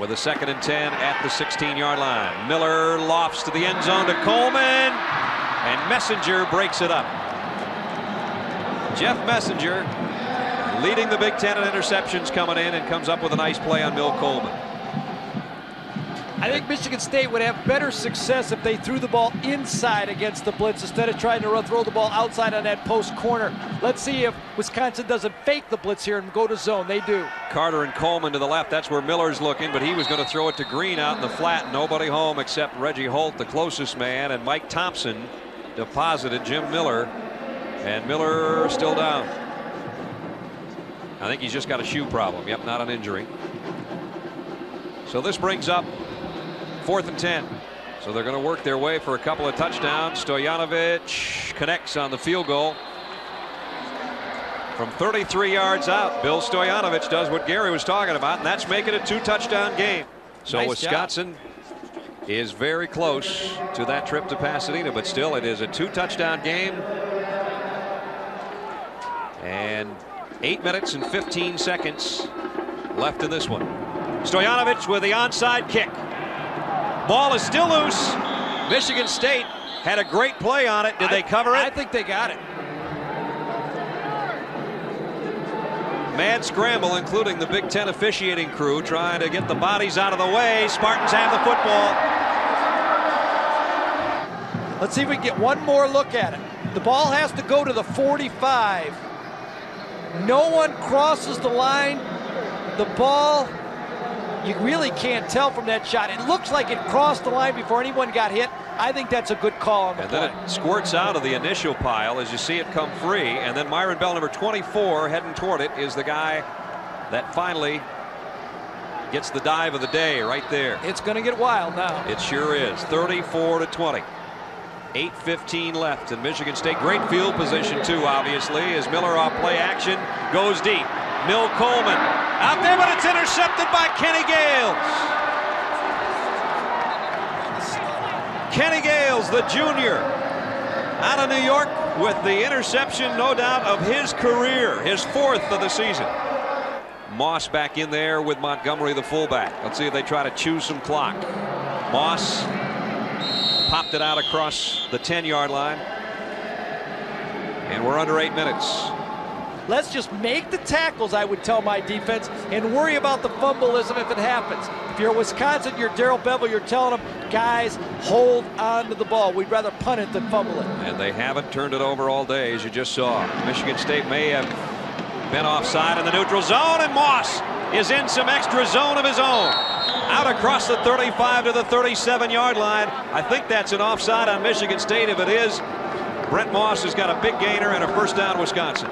With a second and 10 at the 16 yard line. Miller lofts to the end zone to Coleman. And Messenger breaks it up. Jeff Messenger leading the Big Ten in interceptions coming in and comes up with a nice play on Mill Coleman. I think Michigan State would have better success if they threw the ball inside against the blitz instead of trying to throw the ball outside on that post corner. Let's see if Wisconsin doesn't fake the blitz here and go to zone. They do. Carter and Coleman to the left. That's where Miller's looking, but he was going to throw it to Greene out in the flat. Nobody home except Reggie Holt, the closest man, and Mike Thompson deposited Jim Miller. And Miller still down. I think he's just got a shoe problem. Yep, not an injury. So this brings up fourth and 10. So they're going to work their way for a couple of touchdowns. Stoyanovich connects on the field goal. From 33 yards out, Bill Stoyanovich does what Gary was talking about, and that's making it a two touchdown game. So Nice Wisconsin is very close to that trip to Pasadena, but still it is a two touchdown game. And eight minutes and 15 seconds left in this one. Stoyanovich with the onside kick. Ball is still loose. Michigan State had a great play on it. Did they cover it? I think they got it. Mad scramble, including the Big Ten officiating crew, trying to get the bodies out of the way. Spartans have the football. Let's see if we can get one more look at it. The ball has to go to the 45. No one crosses the line. The ball, you really can't tell from that shot. It looks like it crossed the line before anyone got hit. I think that's a good call on the And play. then it squirts out of the initial pile as you see it come free. And then Myron Bell, number 24, heading toward it, is the guy that finally gets the dive of the day right there. It's going to get wild now. It sure is. 34 to 20. 8.15 left in Michigan State. Great field position, too, obviously, as Miller off play action goes deep. Mill Coleman out there, but it's intercepted by Kenny Gales. Kenny Gales, the junior, out of New York with the interception, no doubt, of his career, his fourth of the season. Moss back in there with Montgomery, the fullback. Let's see if they try to chew some clock. Moss popped it out across the 10 yard line. And we're under eight minutes. Let's just make the tackles, I would tell my defense, and worry about the fumbleism if it happens. If you're Wisconsin, you're Darrell Bevell, you're telling them, guys, hold on to the ball. We'd rather punt it than fumble it. And they haven't turned it over all day, as you just saw. Michigan State may have been offside in the neutral zone, and Moss is in some extra zone of his own. Out across the 35 to the 37 yard line. I think that's an offside on Michigan State. If it is, Brent Moss has got a big gainer and a first down, Wisconsin.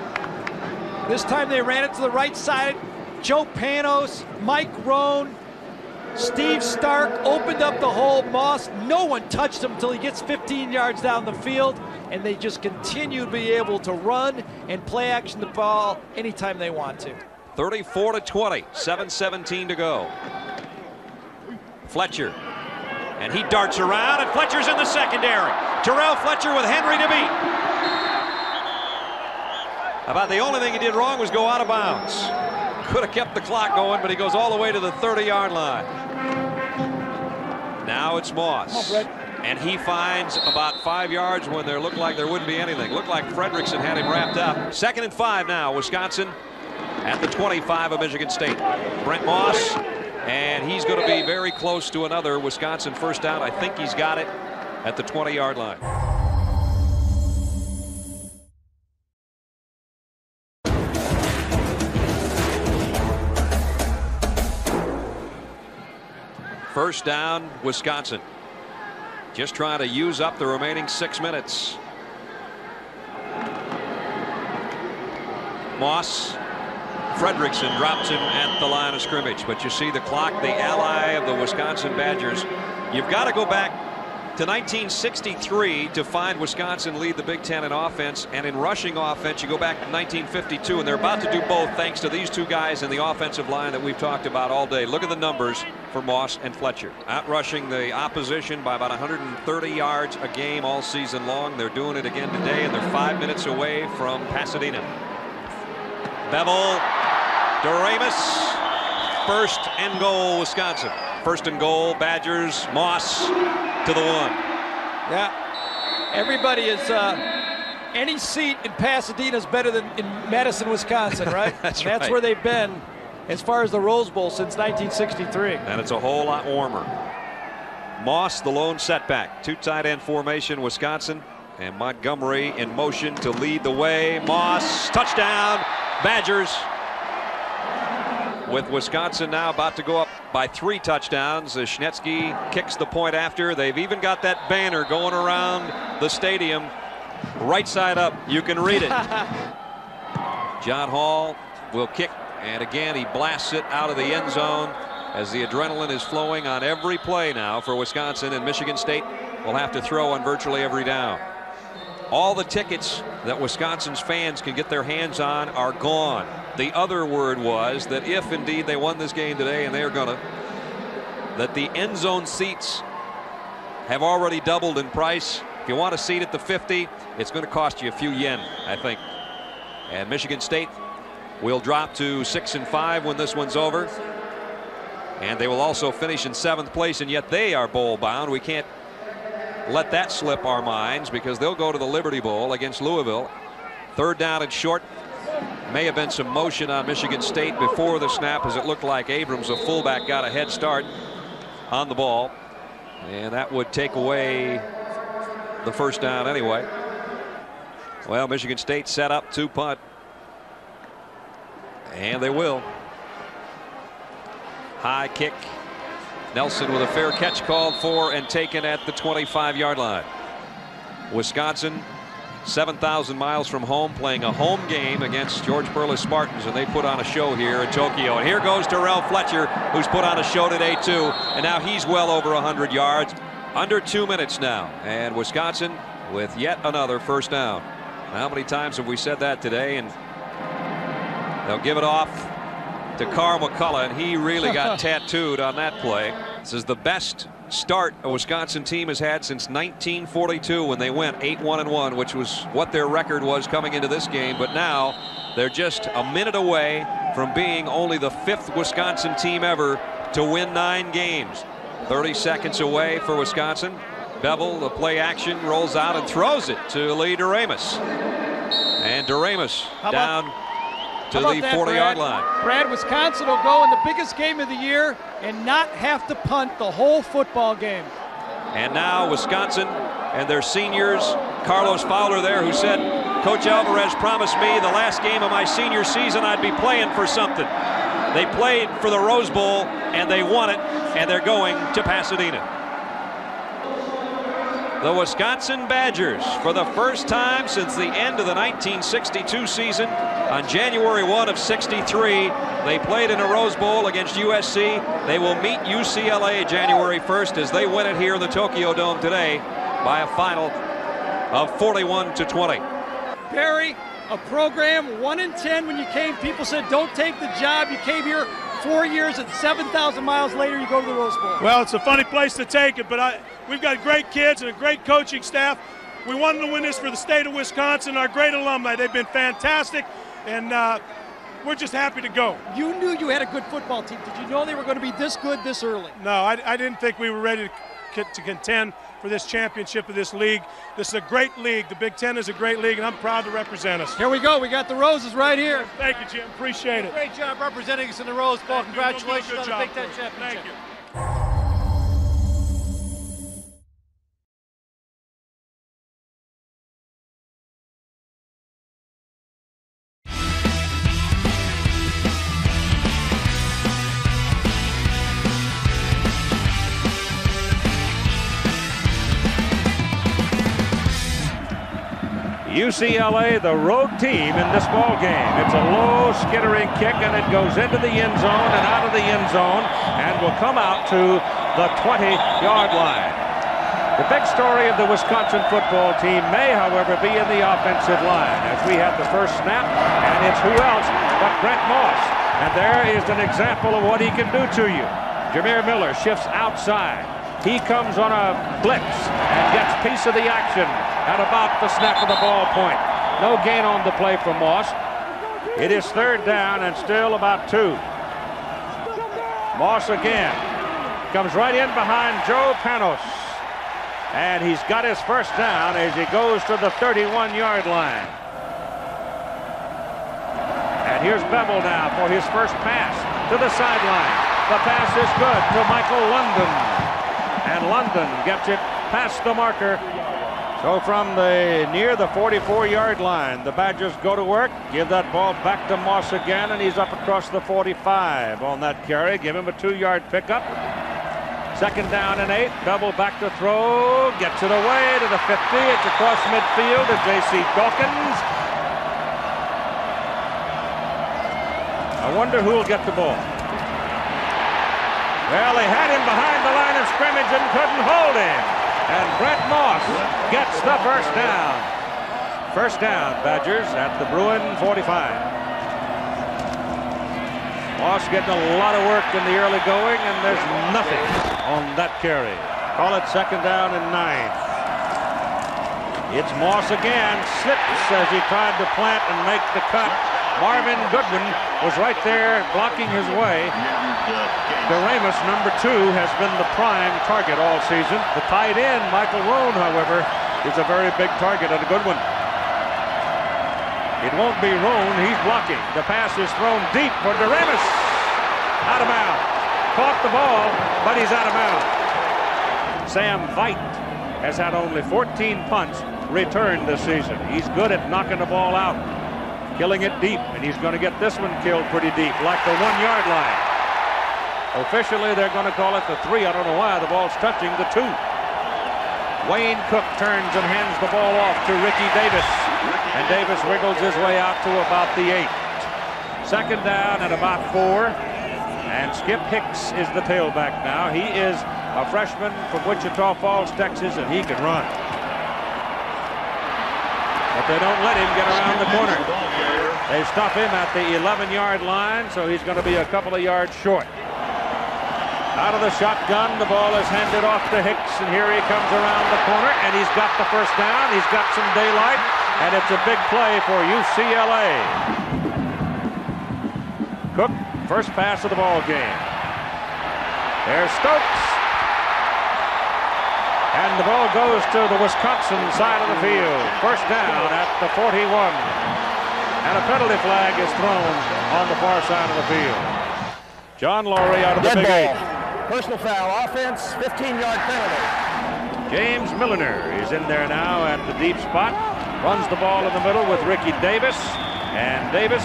This time they ran it to the right side. Joe Panos, Mike Roan, Steve Stark opened up the hole. Moss, no one touched him until he gets 15 yards down the field, and they just continue to be able to run and play action the ball anytime they want to. 34 to 20, 7:17 to go. Fletcher, and he darts around, and Fletcher's in the secondary. Terrell Fletcher with Henry to beat. About the only thing he did wrong was go out of bounds. Could have kept the clock going, but he goes all the way to the 30-yard line. Now it's Moss. On, and he finds about five yards when there looked like there wouldn't be anything. Looked like Fredrickson had him wrapped up. Second and five now, Wisconsin at the 25 of Michigan State. Brent Moss, and he's going to be very close to another Wisconsin first down. I think he's got it at the 20-yard line. First down, Wisconsin. Just trying to use up the remaining six minutes. Moss. Fredrickson drops him at the line of scrimmage. But you see the clock, the ally of the Wisconsin Badgers. You've got to go back to 1963 to find Wisconsin lead the Big Ten in offense and in rushing offense you go back to 1952 and they're about to do both thanks to these two guys in the offensive line that we've talked about all day. Look at the numbers for Moss and Fletcher out rushing the opposition by about 130 yards a game all season long. They're doing it again today and they're five minutes away from Pasadena. Bevell, DeRamus, first and goal Wisconsin. First and goal Badgers, Moss to the one. Yeah. Everybody is uh, any seat in Pasadena is better than in Madison, Wisconsin, right? that's That's right. where they've been as far as the Rose Bowl since 1963. And it's a whole lot warmer. Moss, the lone setback. Two tight end formation, Wisconsin. And Montgomery in motion to lead the way. Moss, touchdown, Badgers. With Wisconsin now about to go up by three touchdowns. As Schnetzky kicks the point after. They've even got that banner going around the stadium. Right side up. You can read it. John Hall will kick. And again, he blasts it out of the end zone as the adrenaline is flowing on every play now for Wisconsin and Michigan State will have to throw on virtually every down. All the tickets that Wisconsin's fans can get their hands on are gone. The other word was that if indeed they won this game today and they are going to that the end zone seats have already doubled in price. If you want a seat at the 50 it's going to cost you a few yen I think. And Michigan State will drop to six and five when this one's over. And they will also finish in seventh place and yet they are bowl bound. We can't let that slip our minds because they'll go to the Liberty Bowl against Louisville. Third down and short. May have been some motion on Michigan State before the snap as it looked like Abrams, a fullback, got a head start on the ball. And that would take away the first down anyway. Well, Michigan State set up two punt. And they will. High kick. Nelson with a fair catch called for and taken at the 25 yard line. Wisconsin 7,000 miles from home playing a home game against George Perles Spartans and they put on a show here in Tokyo and here goes Terrell Fletcher who's put on a show today too and now he's well over 100 yards under two minutes now and Wisconsin with yet another first down. How many times have we said that today and they'll give it off to Carl McCullough and he really got tattooed on that play. This is the best start a Wisconsin team has had since 1942 when they went 8-1 and 1 which was what their record was coming into this game. But now they're just a minute away from being only the fifth Wisconsin team ever to win nine games. 30 seconds away for Wisconsin. Bevell the play action rolls out and throws it to Lee DeRamus. And DeRamus down to the about that, 40 yard line. Brad, Wisconsin will go in the biggest game of the year and not have to punt the whole football game. And now Wisconsin and their seniors, Carlos Fowler there, who said, Coach Alvarez promised me the last game of my senior season I'd be playing for something. They played for the Rose Bowl and they won it, and they're going to Pasadena. The Wisconsin Badgers, for the first time since the end of the 1962 season, on January 1 of 63, they played in a Rose Bowl against USC. They will meet UCLA January 1st as they win it here in the Tokyo Dome today by a final of 41 to 20. Barry, a program one in ten when you came. People said don't take the job. You came here four years and 7,000 miles later you go to the Rose Bowl. Well, it's a funny place to take it, but I, we've got great kids and a great coaching staff. We wanted to win this for the state of Wisconsin. Our great alumni, they've been fantastic, and uh, we're just happy to go. You knew you had a good football team. Did you know they were going to be this good this early? No, I, I didn't think we were ready to, to contend for this championship of this league. This is a great league. The Big Ten is a great league, and I'm proud to represent us. Here we go. We got the roses right here. Thank you, Jim. Appreciate it. Great job representing us in the Rose Bowl. You're doing a Congratulations on the Big Ten championship. Thank you. UCLA, the road team in this ball game. It's a low skittering kick, and it goes into the end zone and out of the end zone, and will come out to the 20-yard line. The big story of the Wisconsin football team may, however, be in the offensive line, as we have the first snap, and it's who else but Brent Moss. And there is an example of what he can do to you. Jamir Miller shifts outside. He comes on a blitz and gets piece of the action at about the snap of the ball point. No gain on the play for Moss. It is third down and still about two. Moss again comes right in behind Joe Panos. And he's got his first down as he goes to the 31-yard line. And here's Bevell now for his first pass to the sideline. The pass is good to Michael London. And London gets it past the marker. So from the near the 44-yard line, the Badgers go to work, give that ball back to Moss again, and he's up across the 45 on that carry. Give him a two-yard pickup. Second down and eight. Bevell back to throw. Gets it away to the 50. It's across midfield to J.C. Dawkins. I wonder who will get the ball. Well, they had him behind the line of scrimmage and couldn't hold him. And Brent Moss gets the first down. First down, Badgers at the Bruin 45. Moss getting a lot of work in the early going, and there's nothing on that carry. Call it second down and nine. It's Moss again, slips as he tried to plant and make the cut. Marvin Goodwin was right there blocking his way. DeRamus, number two, has been the prime target all season. The tight end, Michael Roan, however, is a very big target and a good one. It won't be Roan, he's blocking. The pass is thrown deep for DeRamus. Out of bounds. Caught the ball, but he's out of bounds. Sam Veit has had only 14 punts returned this season. He's good at knocking the ball out, killing it deep, and he's going to get this one killed pretty deep, like the one-yard line. Officially, they're going to call it the three. I don't know why. The ball's touching the two. Wayne Cook turns and hands the ball off to Ricky Davis. And Davis wiggles his way out to about the eight. Second down at about four. And Skip Hicks is the tailback now. He is a freshman from Wichita Falls, Texas, and he can run. But they don't let him get around the corner. They stop him at the 11-yard line, so he's going to be a couple of yards short. Out of the shotgun, the ball is handed off to Hicks, and here he comes around the corner, and he's got the first down. He's got some daylight, and it's a big play for UCLA. Cook, first pass of the ball game. There's Stokes. And the ball goes to the Wisconsin side of the field. First down at the 41. And a penalty flag is thrown on the far side of the field. John Laurie out of the Dead big ball. eight. Personal foul. Offense, 15-yard penalty. James Milliner is in there now at the deep spot. Runs the ball in the middle with Ricky Davis. And Davis,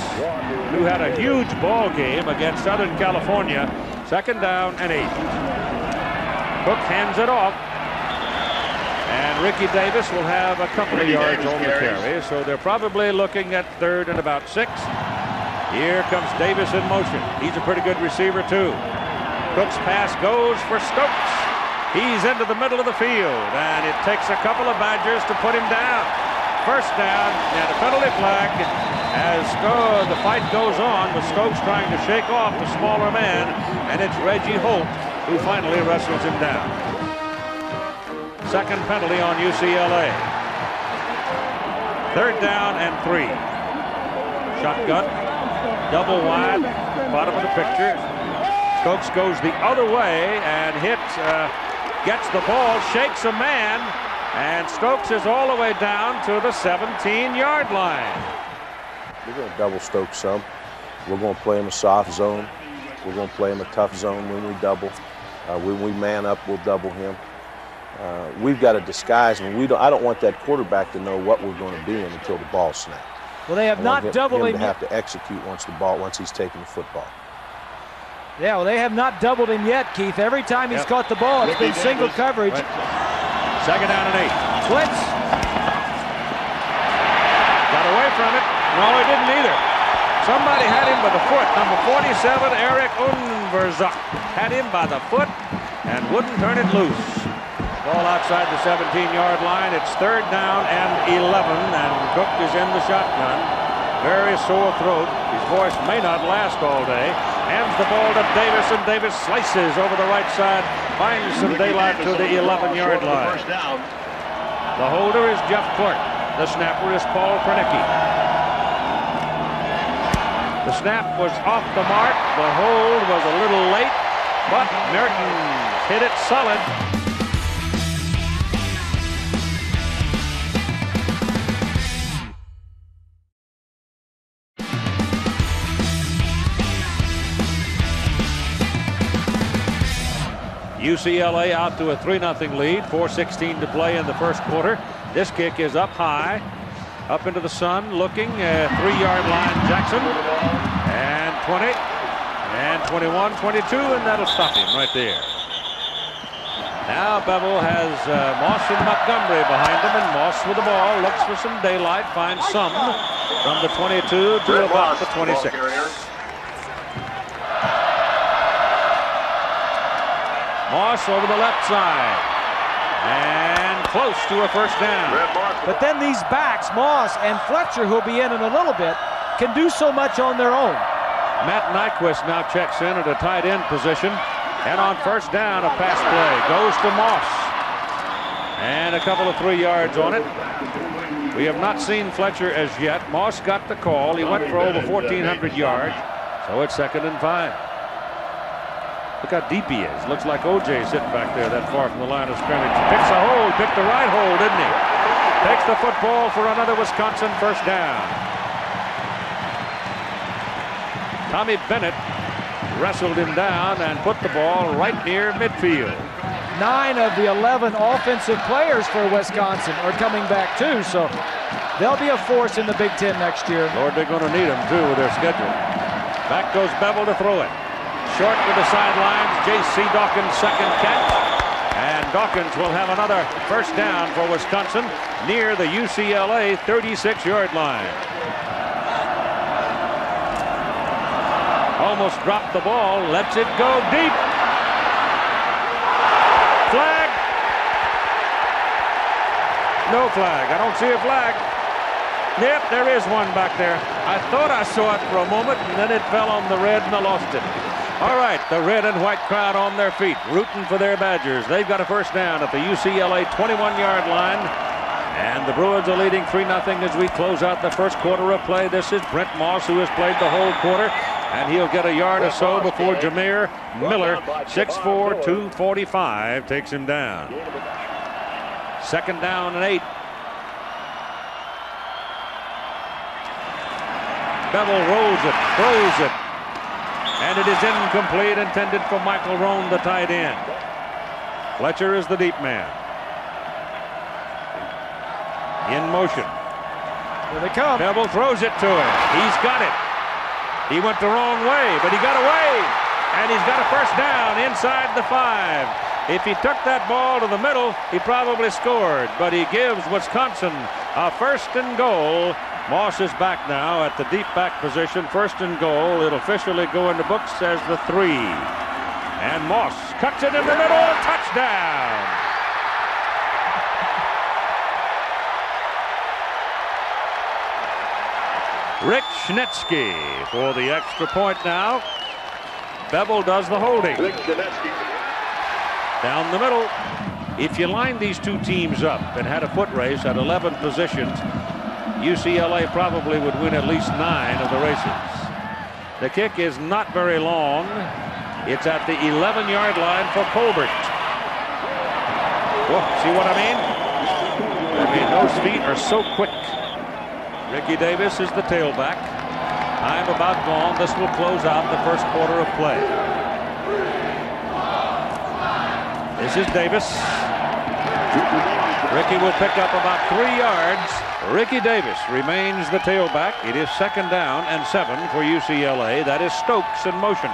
who had a huge ball game against Southern California, second down and eight. Cook hands it off. Ricky Davis will have a couple of yards on the carry, so they're probably looking at third and about six. Here comes Davis in motion. He's a pretty good receiver, too. Cook's pass goes for Stokes. He's into the middle of the field, and it takes a couple of Badgers to put him down. First down, and a penalty flag as the fight goes on with Stokes trying to shake off the smaller man, and it's Reggie Holt who finally wrestles him down. Second penalty on UCLA. Third down and three. Shotgun, double wide, bottom of the picture. Stokes goes the other way and hits, uh, gets the ball, shakes a man, and Stokes is all the way down to the 17-yard line. We're going to double Stokes some. We're going to play him a soft zone. We're going to play him a tough zone when we double. Uh, when we man up, we'll double him. Uh, we've got to disguise and We don't, I don't want that quarterback to know what we're going to be in until the ball snaps. Well, they have I not want him, doubled him him. to have to execute once the ball, once he's taken the football. Yeah, well, they have not doubled him yet, Keith. Every time he's Yep. caught the ball, it's been single coverage. Right. Second down and eight. Blitz. Got away from it. No, he didn't either. Somebody had him by the foot. Number 47, Eric Unverzagt, had him by the foot and wouldn't turn it loose. Ball outside the 17-yard line. It's third down and 11, and Cook is in the shotgun. Very sore throat. His voice may not last all day. Hands the ball to Davis, and Davis slices over the right side. Finds some daylight to the 11-yard line. The holder is Jeff Clark. The snapper is Paul Pernicki. The snap was off the mark. The hold was a little late, but Mertens hit it solid. UCLA out to a 3 0 lead, 4.16 to play in the first quarter. This kick is up high, up into the sun, looking, uh, three yard line, Jackson, and 20, and 21, 22, and that'll stop him right there. Now Bevell has uh, Moss and Montgomery behind him, and Moss with the ball looks for some daylight, finds some from the 22 to about the 26. Moss over the left side. And close to a first down. But then these backs, Moss and Fletcher, who'll be in in a little bit, can do so much on their own. Matt Nyquist now checks in at a tight end position. And on first down, a pass play goes to Moss. And a couple of three yards on it. We have not seen Fletcher as yet. Moss got the call. He went for over 1,400 yards. So it's second and five. Look how deep he is. Looks like OJ sitting back there that far from the line of scrimmage. Picks a hold, picked the right hole, didn't he? Takes the football for another Wisconsin first down. Tommy Bennett wrestled him down and put the ball right near midfield. Nine of the 11 offensive players for Wisconsin are coming back too, so they'll be a force in the Big Ten next year. Lord, they're going to need him too with their schedule. Back goes Bevell to throw it. Short to the sidelines. J.C. Dawkins second catch. And Dawkins will have another first down for Wisconsin near the UCLA 36-yard line. Almost dropped the ball. Lets it go deep. Flag. No flag. I don't see a flag. Yep, there is one back there. I thought I saw it for a moment, and then it fell on the red, and I lost it. All right, the red and white crowd on their feet, rooting for their Badgers. They've got a first down at the UCLA 21-yard line. And the Bruins are leading 3-0 as we close out the first quarter of play. This is Brent Moss, who has played the whole quarter. And he'll get a yard or so before Jamir Miller, 6'4", 245, takes him down. Second down and eight. Bevell rolls it, throws it, and it is incomplete, intended for Michael Roan, the tight end. Fletcher is the deep man. In motion. Here they come. Bevell throws it to him. He's got it. He went the wrong way, but he got away. And he's got a first down inside the five. If he took that ball to the middle, he probably scored. But he gives Wisconsin a first and goal. Moss is back now at the deep back position. First and goal. It'll officially go into books as the three. And Moss cuts it in the middle. Touchdown. Rick Schnetzky for the extra point now. Bevell does the holding. Down the middle. If you line these two teams up and had a foot race at 11 positions, UCLA probably would win at least nine of the races. The kick is not very long. It's at the 11 yard line for Colbert. Whoa, see what I mean? I mean, those feet are so quick. Ricky Davis is the tailback. I'm about gone. This will close out the first quarter of play. This is Davis. Ricky will pick up about three yards. Ricky Davis remains the tailback. It is second down and seven for UCLA. That is Stokes in motion.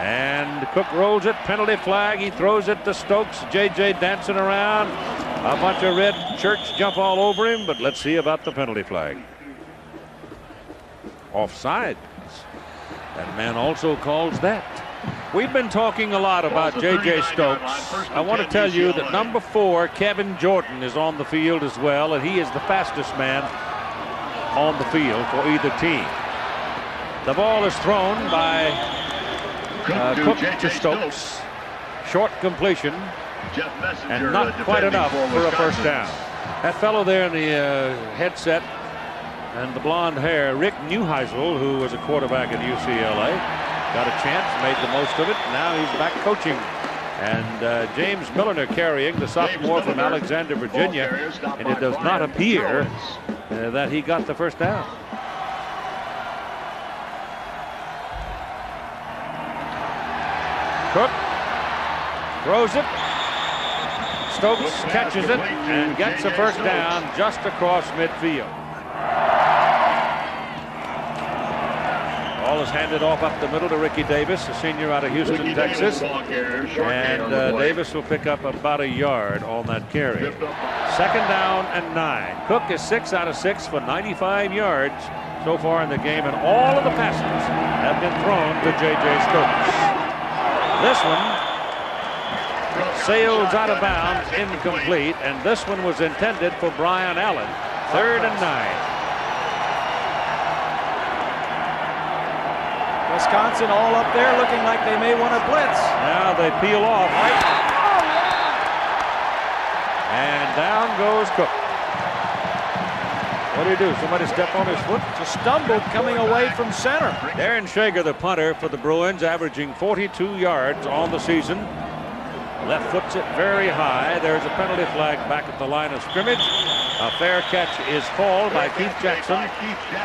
And Cook rolls it, penalty flag. He throws it to Stokes. JJ dancing around. A bunch of red shirts jump all over him, but let's see about the penalty flag. Offside. That man also calls that. We've been talking a lot about J.J. Stokes. I want to tell you that number four, Kevin Jordan, is on the field as well, and he is the fastest man on the field for either team. The ball is thrown by uh, Cook to Stokes. Short completion and not quite enough for a first down. That fellow there in the uh, headset and the blonde hair, Rick Neuheisel, who was a quarterback at UCLA, got a chance, made the most of it. Now he's back coaching. And uh, James Milliner carrying the sophomore from Alexander, Virginia. And it does not appear uh, that he got the first down. Cook throws it. Stokes catches it and gets a first down just across midfield. Ball is handed off up the middle to Ricky Davis, a senior out of Houston, Texas. And uh, Davis will pick up about a yard on that carry. Second down and nine. Cook is six out of six for 95 yards so far in the game, and all of the passes have been thrown to J.J. Stokes. This one sails out of bounds, incomplete, and this one was intended for Brian Allen. Third and nine. Wisconsin all up there looking like they may want to blitz. Now they peel off. Oh, and down goes Cook. What do you do? Somebody step on his foot? Just stumbled coming away from center. Darren Schager, the punter for the Bruins, averaging 42 yards on the season. Left foots it very high. There's a penalty flag back at the line of scrimmage. A fair catch is called by Keith Jackson,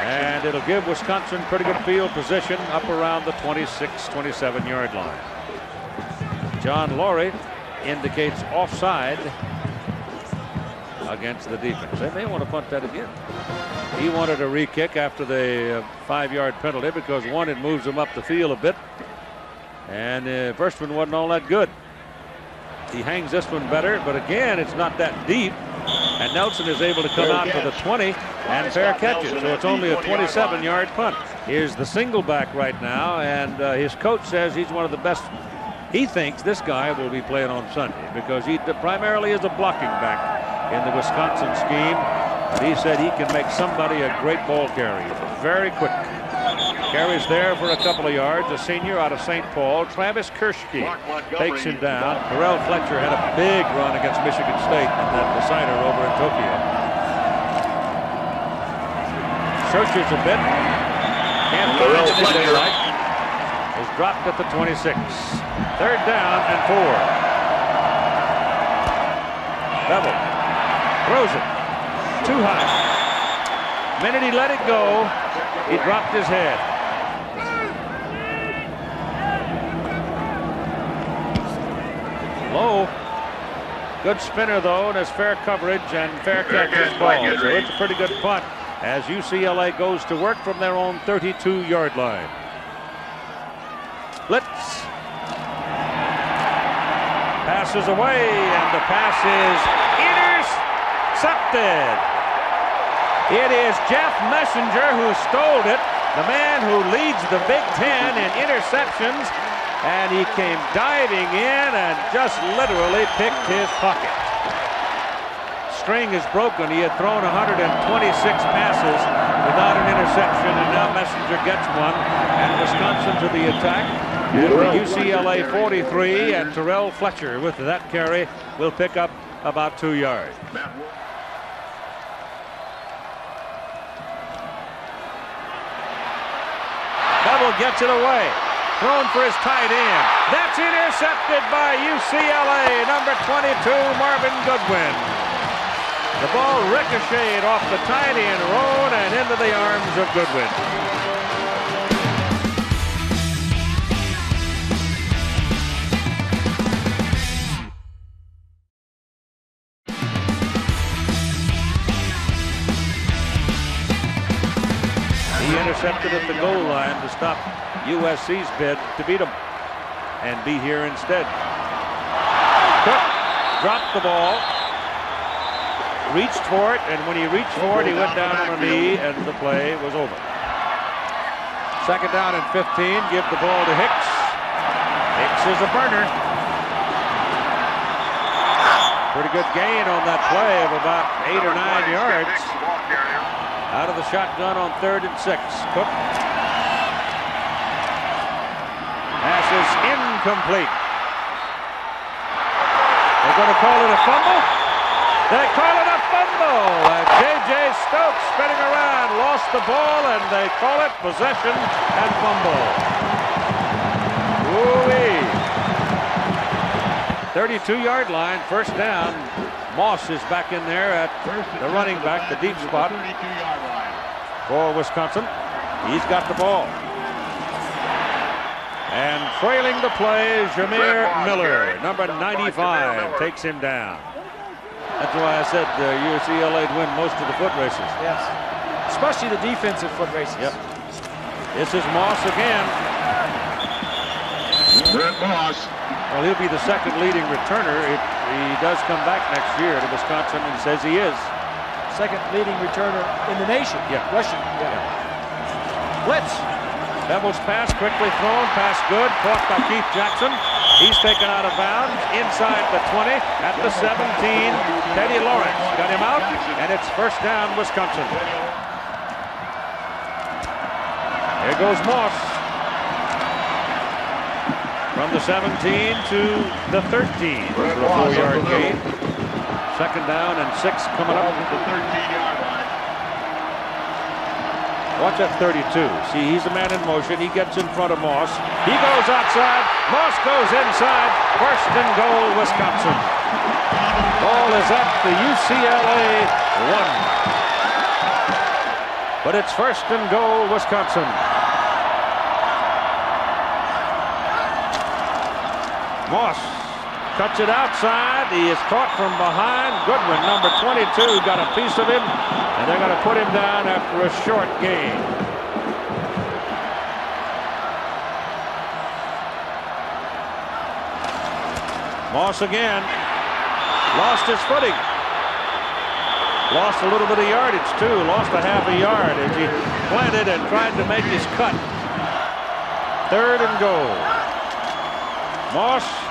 and it'll give Wisconsin pretty good field position up around the 26, 27 yard line. John Laurie indicates offside against the defense. They may want to punt that again. He wanted a re-kick after the uh, five-yard penalty because one, it moves him up the field a bit, and the first one wasn't all that good. He hangs this one better, but again, it's not that deep. And Nelson is able to come out for the 20 and fair catches. So it's only a 27 yard punt. Here's the single back right now, and uh, his coach says he's one of the best. He thinks this guy will be playing on Sunday because he primarily is a blocking back in the Wisconsin scheme. But he said he can make somebody a great ball carrier. Very quick. Carries there for a couple of yards. A senior out of St. Paul, Travis Kirschke, takes him down. Terrell Fletcher had a big run against Michigan State in that decider over in Tokyo. Searches a bit. Can't in. Is dropped at the 26. Third down and four. Bevell throws it too high. minute he let it go, he dropped his head. Low. Good spinner, though, and has fair coverage and fair catch ball. So it's a pretty good punt as UCLA goes to work from their own 32-yard line. Blitz. Passes away, and the pass is intercepted. It is Jeff Messenger who stole it, the man who leads the Big Ten in interceptions, and he came diving in and just literally picked his pocket. String is broken. He had thrown 126 passes without an interception, and now Messenger gets one, and Wisconsin to the attack. And the UCLA 43 and Terrell Fletcher with that carry will pick up about two yards. Bevell gets it away. Thrown for his tight end. That's intercepted by UCLA, number 22, Marvin Goodwin. The ball ricocheted off the tight end road and into the arms of Goodwin. He intercepted at the goal line to stop USC's bid to beat them and be here instead. Cook dropped the ball, reached for it, and when he reached for it, he went down on a knee, and the play was over. Second down and 15. Give the ball to Hicks. Hicks is a burner. Pretty good gain on that play of about eight or nine yards. Out of the shotgun on third and six. Cook. Is incomplete. They're going to call it a fumble. They call it a fumble. And J.J. Stokes spinning around, lost the ball, and they call it possession and fumble. Woo-wee. 32-yard line, first down. Moss is back in there at the running back, the deep spot for Wisconsin. He's got the ball. And trailing the play, Jamir Miller, number 95, takes him down. That's why I said the uh, UCLA'd win most of the foot races. Yes. Especially the defensive foot races. Yep. This is Moss again. Brent Moss. Well, he'll be the second leading returner if he does come back next year to Wisconsin and says he is. Second leading returner in the nation. Yeah. Rushing. Yeah. Blitz. Bevell's pass quickly thrown, pass good, caught by Keith Jackson. He's taken out of bounds inside the 20 at the 17. Teddy Lawrence got him out, and it's first down, Wisconsin. Here goes Moss. From the 17 to the 13 for a four-yard gain. Second down and six coming up. The 13-yard line. Watch that 32. See, he's the man in motion. He gets in front of Moss. He goes outside. Moss goes inside. First and goal, Wisconsin. Ball is at the UCLA one. But it's first and goal, Wisconsin. Moss cuts it outside. He is caught from behind. Goodwin, number 22, got a piece of him, and they're going to put him down after a short game. Moss again. Lost his footing. Lost a little bit of yardage, too. Lost a half a yard as he planted and tried to make his cut. Third and goal. Moss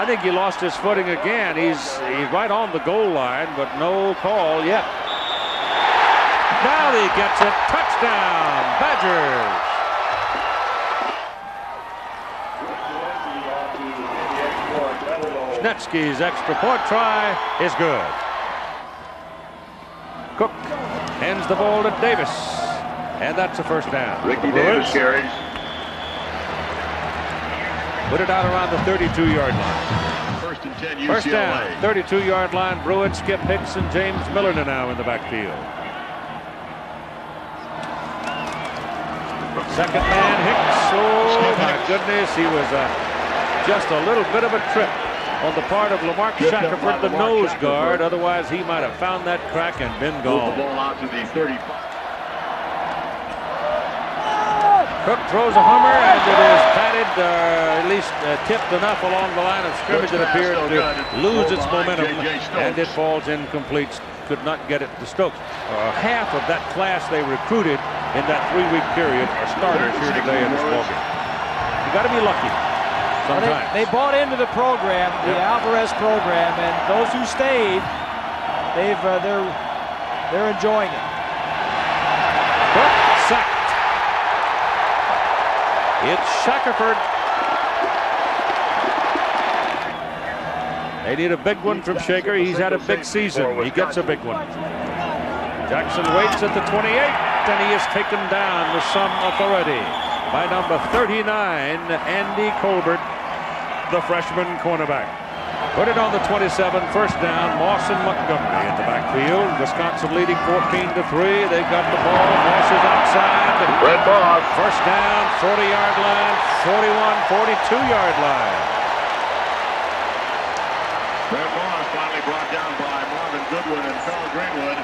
I think he lost his footing again. He's he's right on the goal line, but no call yet. Now he gets it. Touchdown, Badgers. Schnetzky's extra point try is good. Cook hands the ball to Davis, and that's a first down. Ricky Davis carries. Put it out around the 32-yard line. First and 10 UCLA. First down, 32-yard line. Bruin, Skip Hicks, and James Milliner now in the backfield. Second man, Hicks. Oh my goodness, he was uh, just a little bit of a trip on the part of Lamark Shackerford, the nose guard. Otherwise, he might have found that crack and been Move the gone. ball out to the 35. Cook throws a hummer, and it is patted, uh, at least uh, tipped enough along the line of scrimmage. It appeared to lose its momentum, and it falls incomplete. Could not get it to Stokes. Uh, half of that class they recruited in that three-week period are starters here today in this ballgame. You got to be lucky Well, they, they bought into the program, the Yep. Alvarez program, and those who stayed, they've uh, they're they're enjoying it. It's Shackerford. They need a big one from Shaker. He's had a big season. He gets a big one. Jackson waits at the 28, and he is taken down with some authority by number 39, Andy Colbert, the freshman cornerback. Put it on the 27, first down, Moss and Montgomery in the backfield. Wisconsin leading 14 to 3. They've got the ball. Moss is outside. Red Moss. First down, 40-yard line, 41, 42-yard line. Red Moss finally brought down by Marvin Goodwin and Phil Greenwood.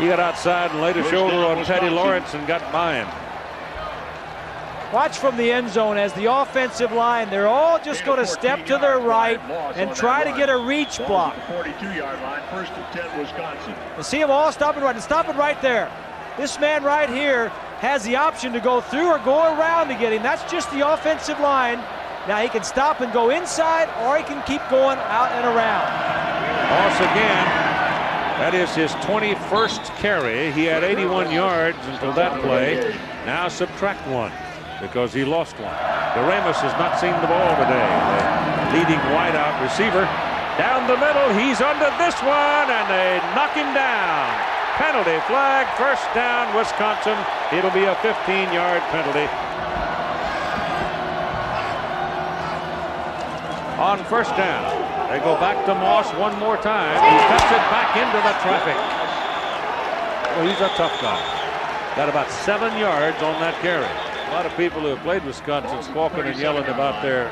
He got outside and laid a shoulder on Teddy Lawrence and got by him. Watch from the end zone as the offensive line, they're all just going to step to their right and try to get a reach block. 42-yard line, first and 10, Wisconsin. And see them all stopping right and stopping right there. This man right here has the option to go through or go around to get him. That's just the offensive line. Now he can stop and go inside or he can keep going out and around. Moss again. That is his 21st carry. He had 81 yards until that play. Now subtract one because he lost one. DeRamus has not seen the ball today. The leading wideout receiver down the middle. He's under this one and they knock him down. Penalty flag, first down, Wisconsin. It'll be a 15-yard penalty. On first down, they go back to Moss one more time. He cuts it back into the traffic. Well, he's a tough guy. Got about seven yards on that carry. A lot of people who have played Wisconsin squawking and yelling about their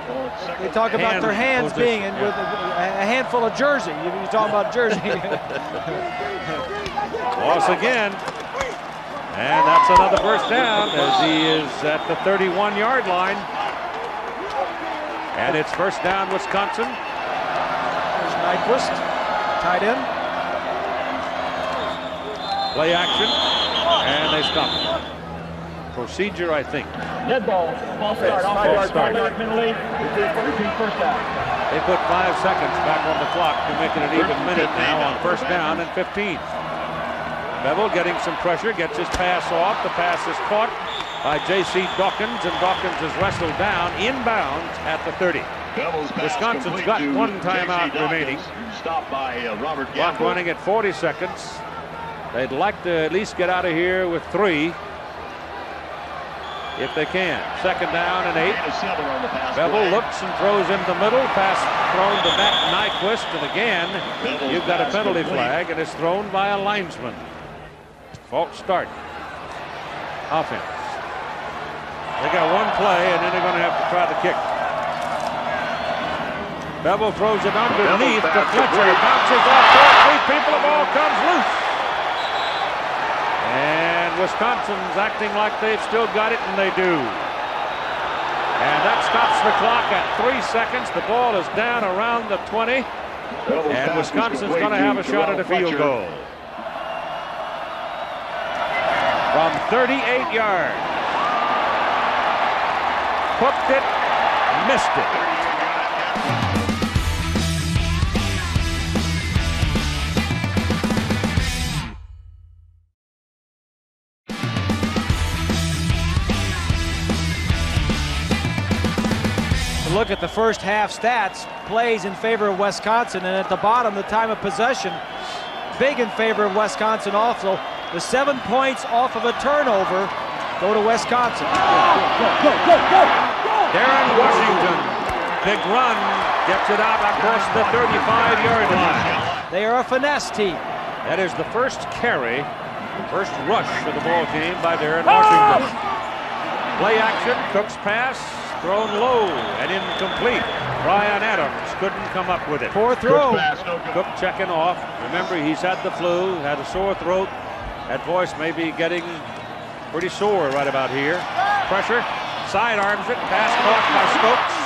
They talk about Hand their hands position, being in with a, a handful of jersey. You, you talking about jersey. loss again. And that's another first down as he is at the 31-yard line. And it's first down, Wisconsin. There's Nyquist, tight end. Play action. And they stop it. Procedure, I think. Dead ball. False start. False Five-yard start. timeout penalty. Repeat first down. They put five seconds back on the clock to make it an even minute now on first down and 15. Bevell getting some pressure, gets his pass off. The pass is caught by J.C. Dawkins, and Dawkins is wrestled down inbounds at the 30. Bevell's pass Wisconsin's complete got one timeout remaining. Stopped by uh, Robert Clock Gamble. running at 40 seconds. They'd like to at least get out of here with three if they can. Second down and eight. Gain of seven on the pass Bevell looks and throws in the middle. Pass thrown to Matt Nyquist. And again, you've got a penalty flag, and it's thrown by a linesman. False start. Offense. They got one play, and then they're going to have to try the kick. Bevell throws it underneath to Fletcher. Bounces off three people. The ball comes loose. Wisconsin's acting like they've still got it, and they do. And that stops the clock at three seconds. The ball is down around the 20. And Wisconsin's going to have a shot at a field goal. From 38 yards. Hooked it, missed it. Look at the first half stats. Plays in favor of Wisconsin, and at the bottom, the time of possession, big in favor of Wisconsin. Also, the seven points off of a turnover go to Wisconsin. Go, go, go, go, go! Darren Washington. Big run gets it out across the 35-yard line. They are a finesse team. That is the first carry, first rush of the ball game by Darren Washington. Ah! Play action, Cook's pass, thrown low and incomplete. Brian Adams couldn't come up with it. Poor throw. Cook checking off. Remember, he's had the flu, had a sore throat. That voice may be getting pretty sore right about here. Pressure, sidearms it, pass caught by Stokes.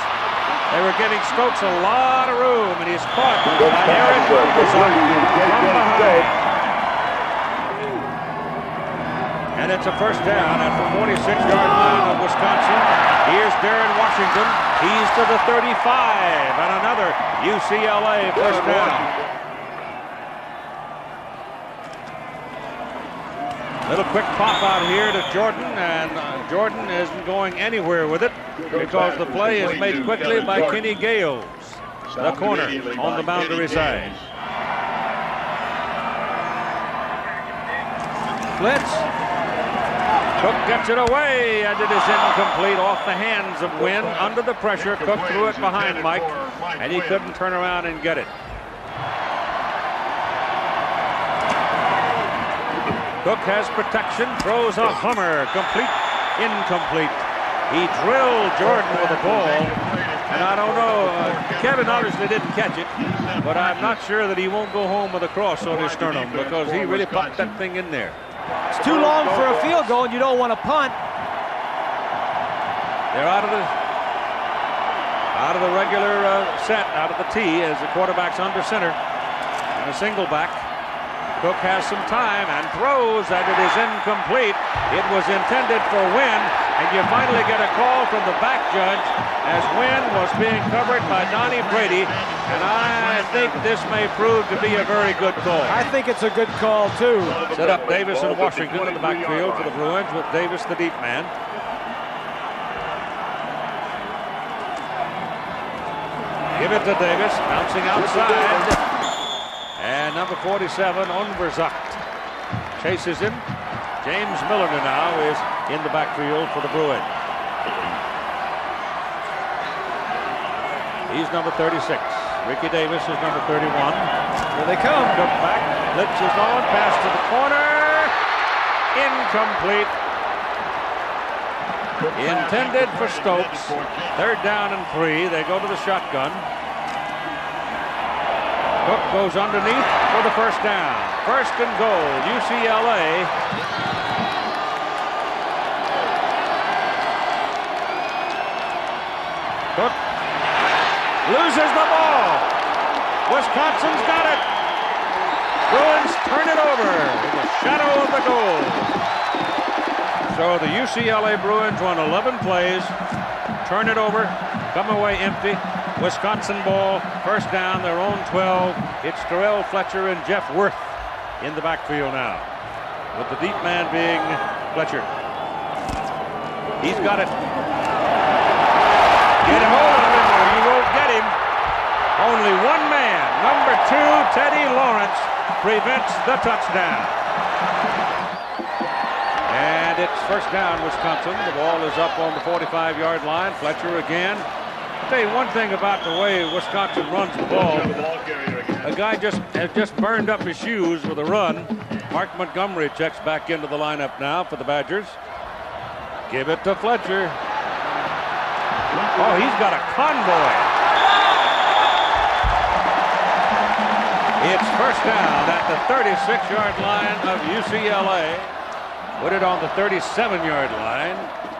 They were giving Stokes a lot of room, and he's caught by Aaron from behind. And it's a first down at the 46-yard line of Wisconsin. Here's Darren Washington. He's to the 35, and another UCLA first down. Little quick pop out here to Jordan, and uh, Jordan isn't going anywhere with it because the play is made quickly by Kenny Gales, the corner on the boundary side. Blitz. Cook gets it away, and it is incomplete off the hands of Wynn. Under the pressure, Cook threw it behind Mike, and he couldn't turn around and get it. Cook has protection, throws a hummer, complete, incomplete. He drilled Jordan with a ball, and I don't know, uh, Kevin obviously didn't catch it, but I'm not sure that he won't go home with a cross on his sternum because he really popped that thing in there. It's too long for a field goal, and you don't want to punt. They're out of the out of the regular uh, set, out of the tee as the quarterback's under center and a single back. Cook has some time and throws, and it is incomplete. It was intended for Wynn, and you finally get a call from the back judge as Wynn was being covered by Donnie Brady, and I think this may prove to be a very good call. I think it's a good call, too. Set up Davis and Washington in the backfield for the Bruins with Davis the deep man. Give it to Davis, bouncing outside. Number 47, Unverzagt, chases him. James Milliner now is in the backfield for the Bruins. He's number 36. Ricky Davis is number 31. Here they come. Cook back, blitz is on, pass to the corner. Incomplete. Intended for Stokes. Third down and three. They go to the shotgun. Cook goes underneath for the first down. First and goal, UCLA. Cook loses the ball. Wisconsin's got it. Bruins turn it over in the shadow of the goal. So the UCLA Bruins won 11 plays, turn it over, come away empty. Wisconsin ball, first down, their own 12. It's Terrell Fletcher and Jeff Worth in the backfield now, with the deep man being Fletcher. He's got it. Get him over, or you won't get him. Only one man, number two, Teddy Lawrence, prevents the touchdown. And it's first down, Wisconsin. The ball is up on the 45-yard line. Fletcher again tell you one thing about the way Wisconsin runs the ball. A guy just has just burned up his shoes with a run. Mark Montgomery checks back into the lineup now for the Badgers. Give it to Fletcher. Oh, he's got a convoy. It's first down at the 36-yard line of UCLA. Put it on the 37-yard line.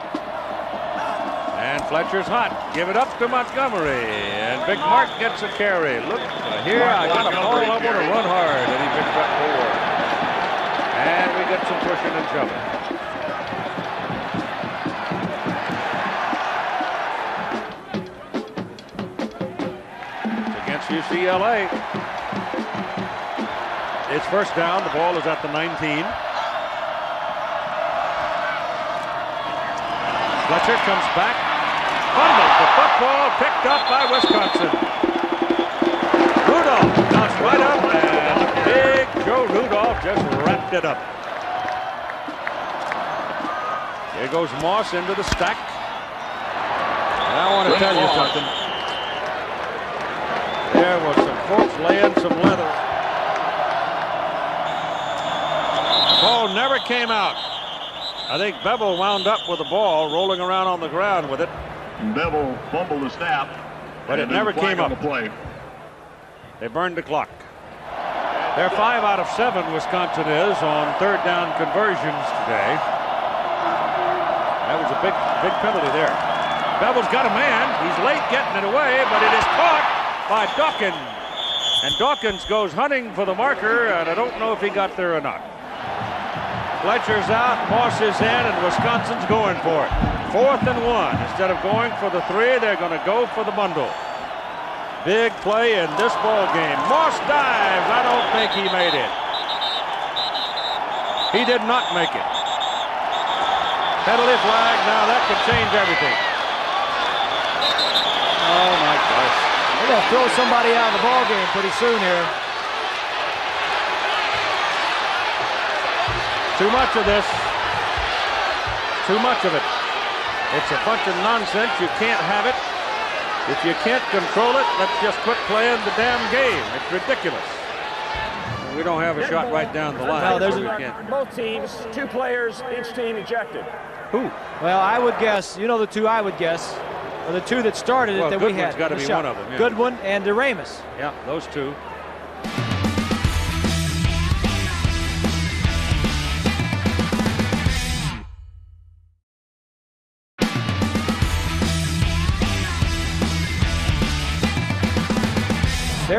And Fletcher's hot. Give it up to Montgomery. And Big Mark gets a carry. Look uh, here, I got a ball. I want to run hard. And he picks up four. And we get some pushing and shoving. Against UCLA. It's first down. The ball is at the 19. Fletcher comes back, fumbles the football, picked up by Wisconsin. Rudolph bounced right up, and big Joe Rudolph just wrapped it up. Here goes Moss into the stack. And I want to tell you something. There was some folks laying some leather. Ball never came out. I think Bevell wound up with the ball rolling around on the ground with it. Bevell fumbled the snap. But it never came up. The play. They burned the clock. They're five out of seven, Wisconsin is, on third down conversions today. That was a big, big penalty there. Bevell's got a man. He's late getting it away, but it is caught by Dawkins. And Dawkins goes hunting for the marker, and I don't know if he got there or not. Fletcher's out, Moss is in, and Wisconsin's going for it. Fourth and one. Instead of going for the three, they're going to go for the bundle. Big play in this ball game. Moss dives. I don't think he made it. He did not make it. Penalty flag. Now that could change everything. Oh my gosh. They're going to throw somebody out of the ball game pretty soon here. Too much of this. Too much of it. It's a bunch of nonsense. You can't have it. If you can't control it, let's just quit playing the damn game. It's ridiculous. We don't have a shot right down the line. No, there's so a- Both teams, two players, each team ejected. Who? Well, I would guess, you know the two I would guess, are the two that started it Well, that we Goodwin's had. gotta be shot. one of them, yeah. Goodwin and DeRamus. Yeah, those two.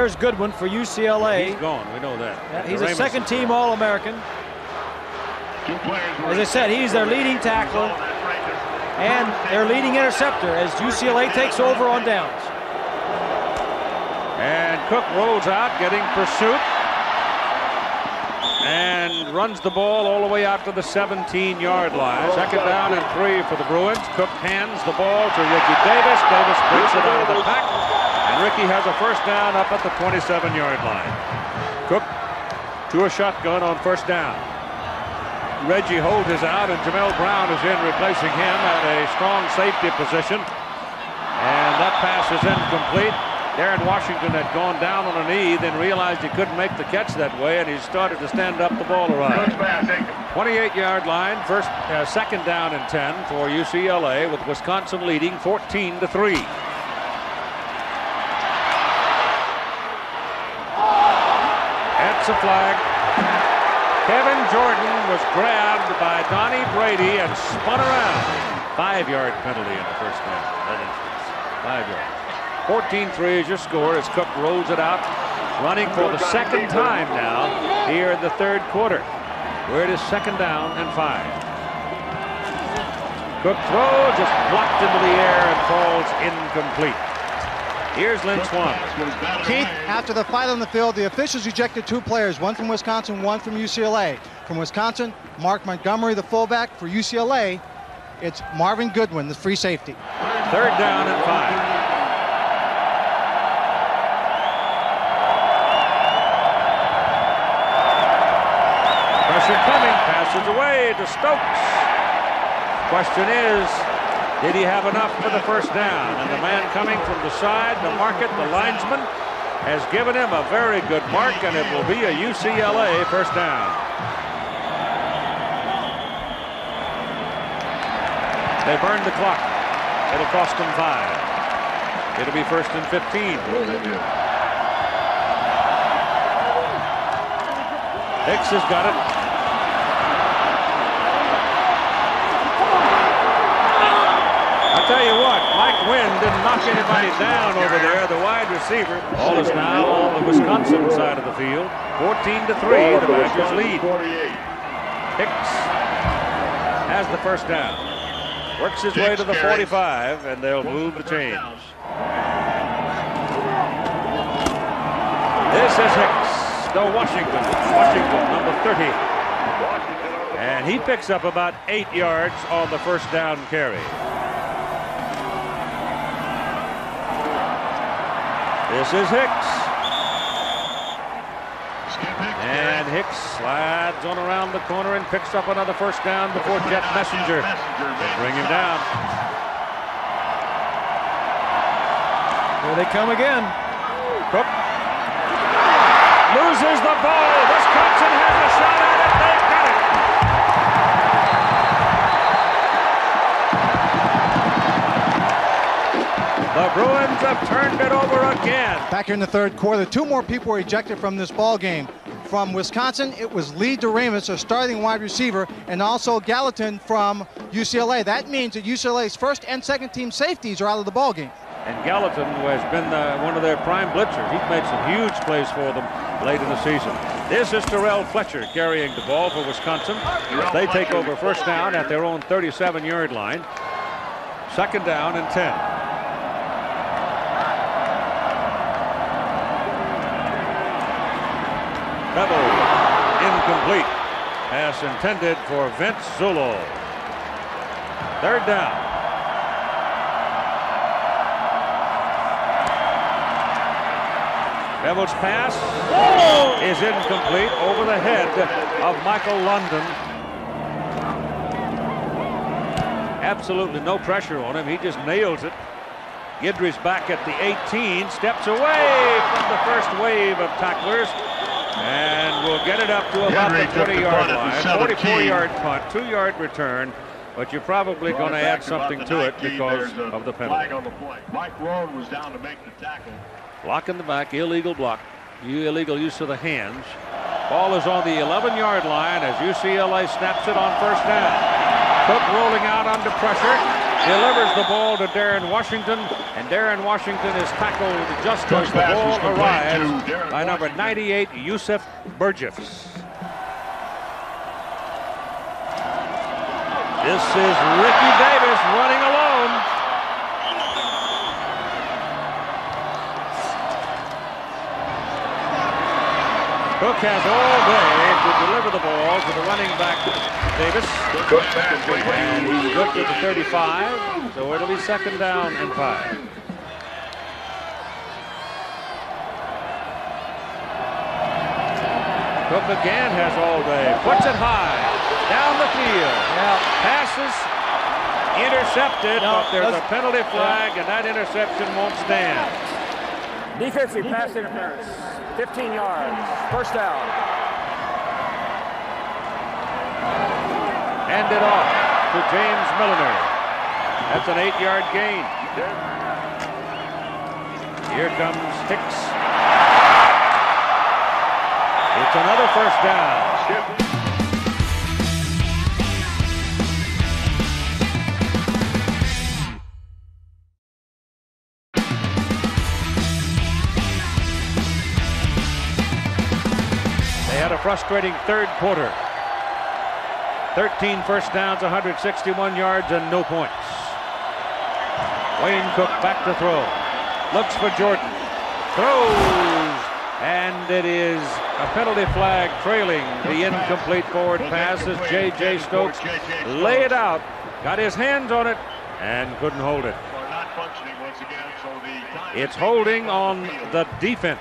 There's Goodwin for UCLA. He's gone. We know that. Yeah, he's a second-team. All-American. Two players were As I said, he's their leading tackler oh, and their leading interceptor as UCLA takes over on downs. And Cook rolls out, getting pursuit. And runs the ball all the way out to the 17-yard line. Oh, second down and three for the Bruins. Cook hands the ball to Ricky Davis. Davis breaks it out of the pack. And Ricky has a first down up at the 27-yard line. Cook to a shotgun on first down. Reggie Holt is out and Jamel Brown is in replacing him at a strong safety position. And that pass is incomplete. Darren Washington had gone down on a knee, then realized he couldn't make the catch that way, and he started to stand up the ball around. Coach Bass, take it. 28-yard line, first, uh, second down and 10 for UCLA, with Wisconsin leading 14 to three. A flag. Kevin Jordan was grabbed by Donnie Brady and spun around. Five-yard penalty in the first down. Five yards. 14-3 is your score as Cook rolls it out, running for the second time now here in the third quarter, where it is second down and five. Cook throws, just blocked into the air and falls incomplete. Here's Lynn Swann. Keith, after the fight on the field, the officials ejected two players, one from Wisconsin, one from UCLA. From Wisconsin, Mark Montgomery, the fullback. For UCLA, it's Marvin Goodwin, the free safety. Third down and five. Pressure coming, passes away to Stokes. Question is, did he have enough for the first down? And the man coming from the side the mark it, the linesman, has given him a very good mark, and it will be a UCLA first down. They burned the clock. It'll cost them five. It'll be first and 15. Hicks has got it. I'll tell you Wynn didn't knock anybody down over there, the wide receiver. Ball is now on the Wisconsin side of the field. 14 to 3, the Badgers lead. 48. Hicks has the first down. Works his way to the 45, and they'll move the chains. This is Hicks, the Washington, Washington, number 30. And he picks up about eight yards on the first down carry. This is Hicks. And Hicks slides on around the corner and picks up another first down before Jeff Messenger. They bring him down. Here they come again. Cook loses the ball. Wisconsin has a shot at it. The Bruins have turned it over again. Back here in the third quarter, two more people were ejected from this ball game. From Wisconsin, it was Lee DeRamus, a starting wide receiver, and also Gallatin from UCLA. That means that UCLA's first and second team safeties are out of the ball game. And Gallatin has been the, one of their prime blitzers. He's made some huge plays for them late in the season. This is Terrell Fletcher carrying the ball for Wisconsin. They take over first down at their own 37-yard line. Second down and 10. Bevell incomplete. Pass intended for Vince Zulo. Third down. Bevell's pass is incomplete over the head of Michael London. Absolutely no pressure on him. He just nails it. Gidry's back at the 18, steps away from the first wave of tacklers, and we'll get it up to about Gidry the took the 20-yard punt at the line. 44-yard punt, two-yard return, but you're probably going to add something to it because of the penalty. Flag on the play. Mike Roan was down to make the tackle. Block in the back, illegal block. Illegal use of the hands. Ball is on the 11-yard line as UCLA snaps it on first down. Cook rolling out under pressure. Delivers the ball to Darren Washington, and Darren Washington is tackled just as the ball arrives by number 98, Yusuf Burgess. This is Ricky Davis running alone. Cook has all day to deliver the ball to the running back, Davis. Cook's pass complete. And he's good to the 35, so it'll be second down and five. Cook again has all day, puts it high, down the field. Passes intercepted, No, but there's a penalty flag, and that interception won't stand. Defensive pass interference. 15 yards. First down. Hand it off to James Milliner. That's an eight-yard gain. Here comes Hicks. It's another first down. They had a frustrating third quarter. 13 first downs, 161 yards, and no points. Wayne Cook back to throw. Looks for Jordan. Throws. And it is a penalty flag trailing the incomplete forward pass as J.J. Stokes lay it out, got his hands on it, and couldn't hold it. It's holding on the defense.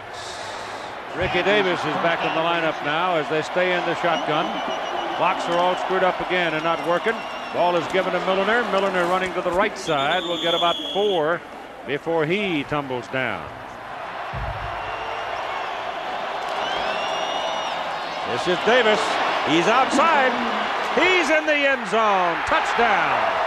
Ricky Davis is back in the lineup now as they stay in the shotgun. Clocks are all screwed up again and not working. Ball is given to Milliner. Milliner running to the right side will get about four before he tumbles down. This is Davis. He's outside. He's in the end zone. Touchdown.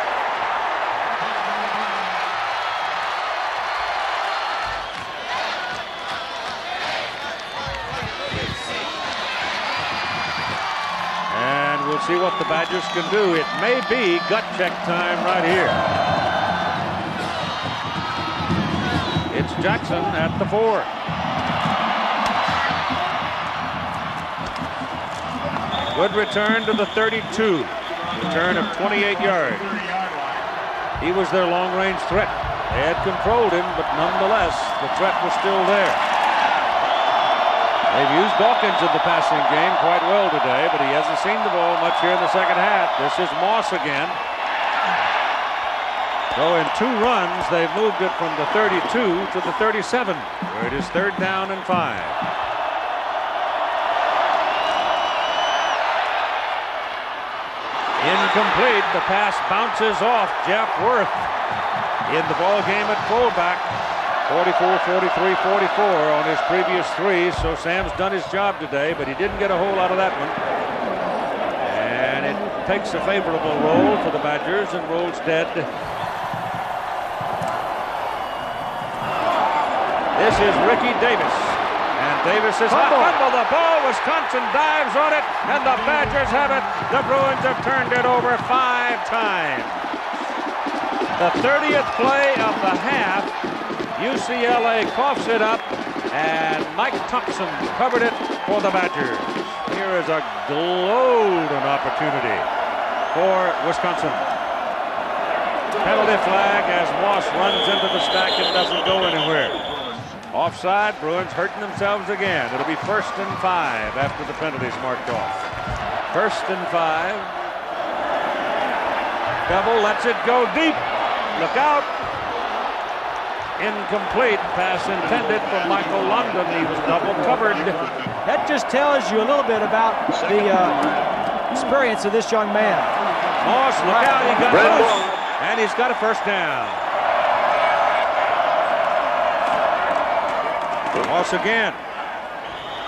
We'll see what the Badgers can do. It may be gut check time right here. It's Jackson at the four. Good return to the 32. Return of 28 yards. He was their long-range threat. They had controlled him, but nonetheless, the threat was still there. They've used Dawkins in the passing game quite well today, but he hasn't seen the ball much here in the second half. This is Moss again. So in two runs, they've moved it from the 32 to the 37, where it is third down and five. Incomplete. The pass bounces off Jeff Worth in the ball game at fullback. 44, 43, 44 on his previous three, so Sam's done his job today, but he didn't get a hole out of that one. And it takes a favorable roll for the Badgers and rolls dead. This is Ricky Davis. And Davis is hot. Fumble the ball. Wisconsin dives on it, and the Badgers have it. The Bruins have turned it over five times. The 30th play of the half, UCLA coughs it up, and Mike Thompson covered it for the Badgers. Here is a golden opportunity for Wisconsin. Penalty flag as Moss runs into the stack and doesn't go anywhere. Offside, Bruins hurting themselves again. It'll be first and five after the penalties marked off. First and five. Bevell lets it go deep. Look out. Incomplete pass intended for Michael London. He was double covered. That just tells you a little bit about the uh, experience of this young man. Moss, look out. He got loose. And he's got a first down. Moss again.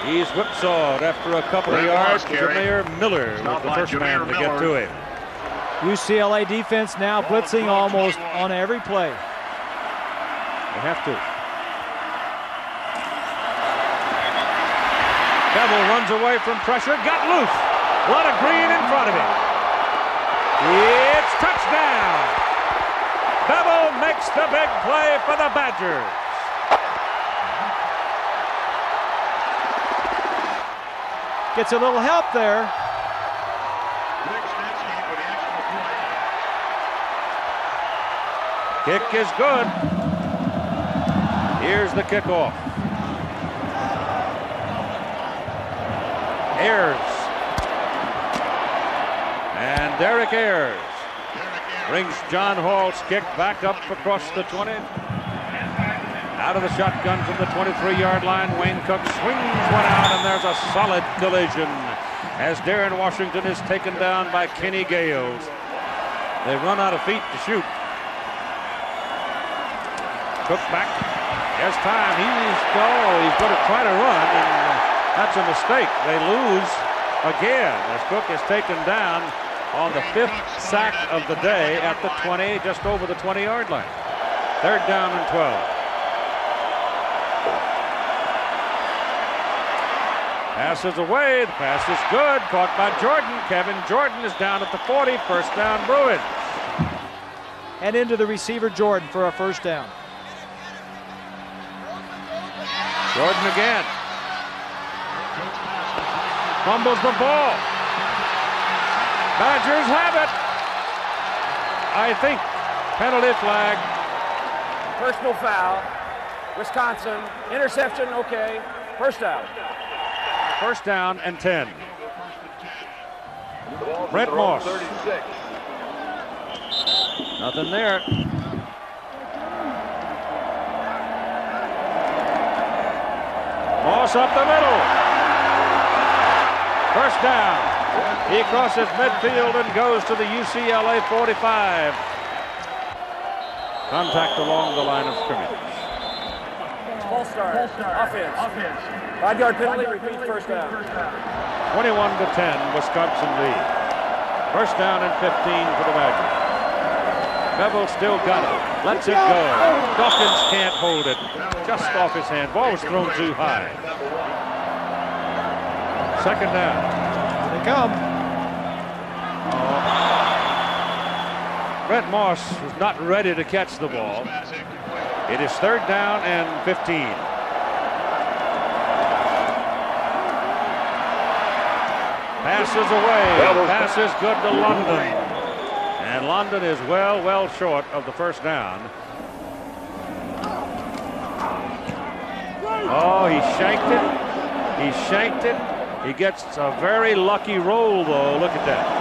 He's whipsawed after a couple of yards. Jamir Miller was the first man to get to him. UCLA defense now blitzing almost on every play. They have to. Bevell runs away from pressure, got loose. A lot of green in front of him. It's touchdown. Bevell makes the big play for the Badgers. Gets a little help there. Kick is good. Here's the kickoff. Ayers. And Derek Ayers brings John Hall's kick back up across the 20. Out of the shotgun from the 23-yard line, Wayne Cook swings one out, and there's a solid collision as Darren Washington is taken down by Kenny Gales. They run out of feet to shoot. Cook back. Has time. He's oh, he's going to try to run, and uh, that's a mistake. They lose again as Cook is taken down on the fifth sack of the day at the 20, just over the 20-yard line. Third down and 12. Passes away. The pass is good. Caught by Jordan. Kevin Jordan is down at the 40. First down, Bruins. And into the receiver, Jordan, for a first down. Jordan again. Fumbles the ball. Badgers have it. I think penalty flag. Personal foul. Wisconsin. Interception, okay. First down. First down and 10. Brent Moss. Nothing there. Moss up the middle. First down. He crosses midfield and goes to the UCLA 45. Contact along the line of scrimmage. False start. Offense. Offense. Five yard penalty, repeat first down. 21 to 10, Wisconsin lead. First down and 15 for the Badgers. Bevell still got it. Lets it go. Dawkins can't hold it. Just off his hand. Ball was thrown too high. Second down. Here they come. Oh. Brent Moss was not ready to catch the ball. It is third down and 15. Passes away. Passes good to London. London is well, well short of the first down. Oh, he shanked it. He shanked it. He gets a very lucky roll, though. Look at that.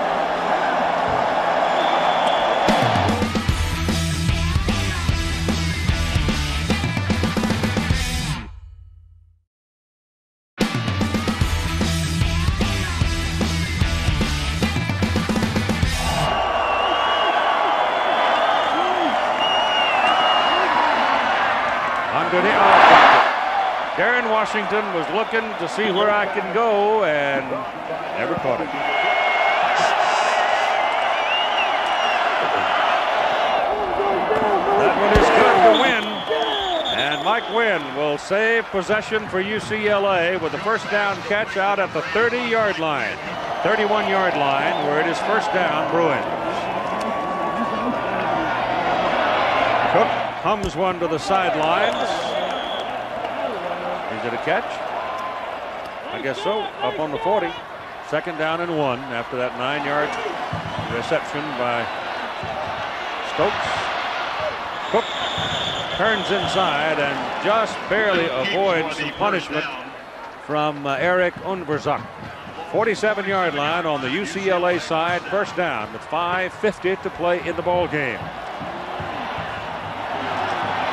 Washington was looking to see where I can go and never caught it. That one is good to win. And Mike Wynn will save possession for UCLA with a first down catch out at the 30-yard line. 31-yard line where it is first down Bruins. Cook hums one to the sidelines. Is it a catch? I guess so. Up on the 40. Second down and one after that nine-yard reception by Stokes. Cook turns inside and just barely avoids some punishment from uh, Eric Unverzagt. 47 yard line on the UCLA side, first down with 5.50 to play in the ball game.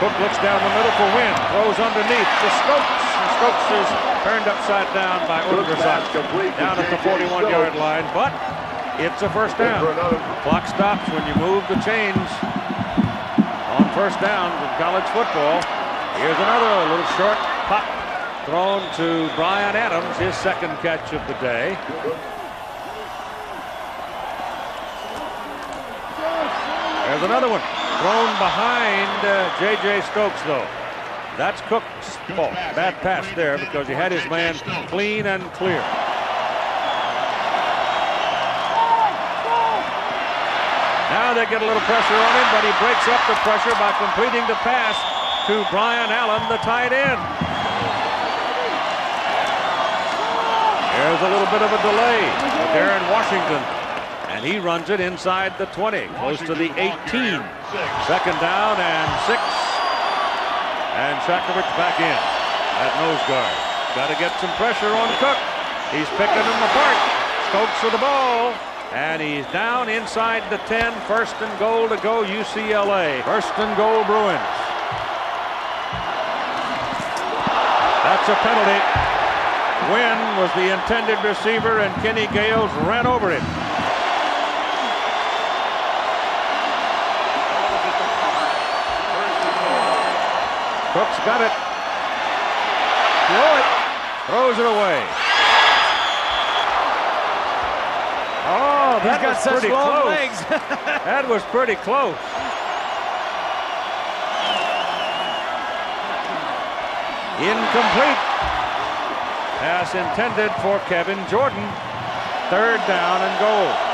Cook looks down the middle for Wynn, throws underneath to Stokes. Stokes is turned upside down by Unverzagt down at the 41 yard line, but it's a first down. Clock stops when you move the chains on first down in college football. Here's another little short pop thrown to Brian Adams, his second catch of the day. There's another one thrown behind J.J. Uh, Stokes, though. That's Cook's fault. Bad pass there because he had his man clean and clear. Now they get a little pressure on him, but he breaks up the pressure by completing the pass to Brian Allen, the tight end. There's a little bit of a delay with Darren Washington. And he runs it inside the 20, close to the 18. Second down and six. And Shakovich back in at nose guard. Got to get some pressure on Cook. He's picking him apart. Stokes with the ball. And he's down inside the 10. First and goal to go UCLA. First and goal Bruins. That's a penalty. Wynn was the intended receiver and Kenny Gales ran over him. Got it. Throw it. Throws it away. Oh, that got was such pretty long close. legs. that was pretty close. Incomplete. Pass intended for Kevin Jordan. Third down and goal.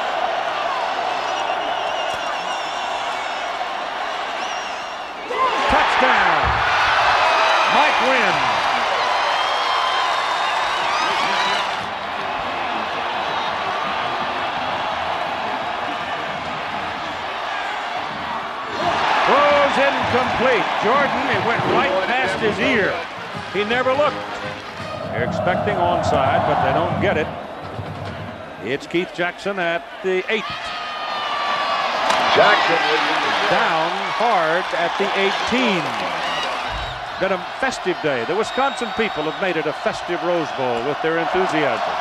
Jordan, it went right past his ear. He never looked. They're expecting onside, but they don't get it. It's Keith Jackson at the eight. Jackson down hard at the 18. Been a festive day. The Wisconsin people have made it a festive Rose Bowl with their enthusiasm.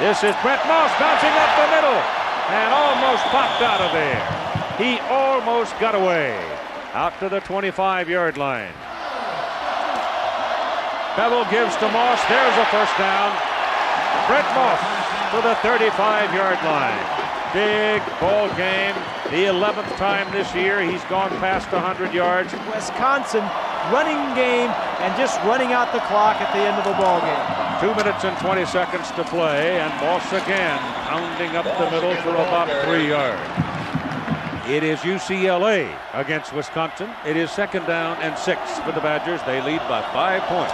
This is Brent Moss bouncing up the middle and almost popped out of there. He almost got away out to the 25-yard line. Bevell gives to Moss. There's a first down. Brent Moss to the 35-yard line. Big ball game. The 11th time this year he's gone past 100 yards. Wisconsin running game and just running out the clock at the end of the ball game. Two minutes and 20 seconds to play, and Moss again pounding up the middle for about three yards. It is UCLA against Wisconsin. It is second down and six for the Badgers. They lead by five points.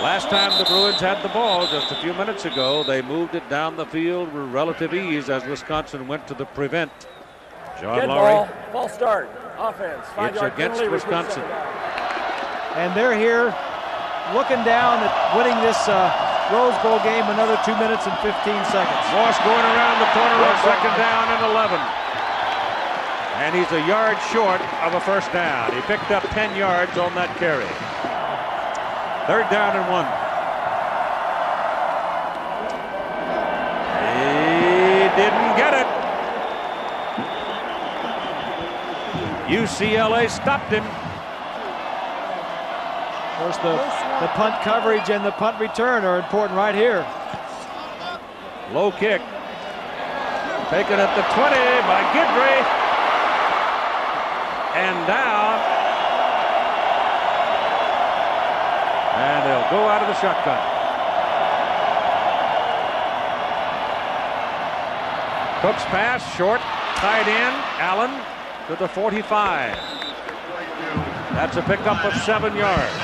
Last time the Bruins had the ball just a few minutes ago, they moved it down the field with relative ease as Wisconsin went to the prevent. John Dead Laurie. ball. Ball start. Offense. Five It's against penalty, Wisconsin. And they're here looking down at winning this uh, Rose Bowl game another two minutes and 15 seconds. Moss going around the corner on second down and 11. And he's a yard short of a first down. He picked up 10 yards on that carry. Third down and one. He didn't get it. UCLA stopped him. Of course, the The punt coverage and the punt return are important right here. Low kick. Taken at the 20 by Guidry. And down. And they'll go out of the shotgun. Cook's pass short, tied in. Allen to the 45. That's a pickup of seven yards.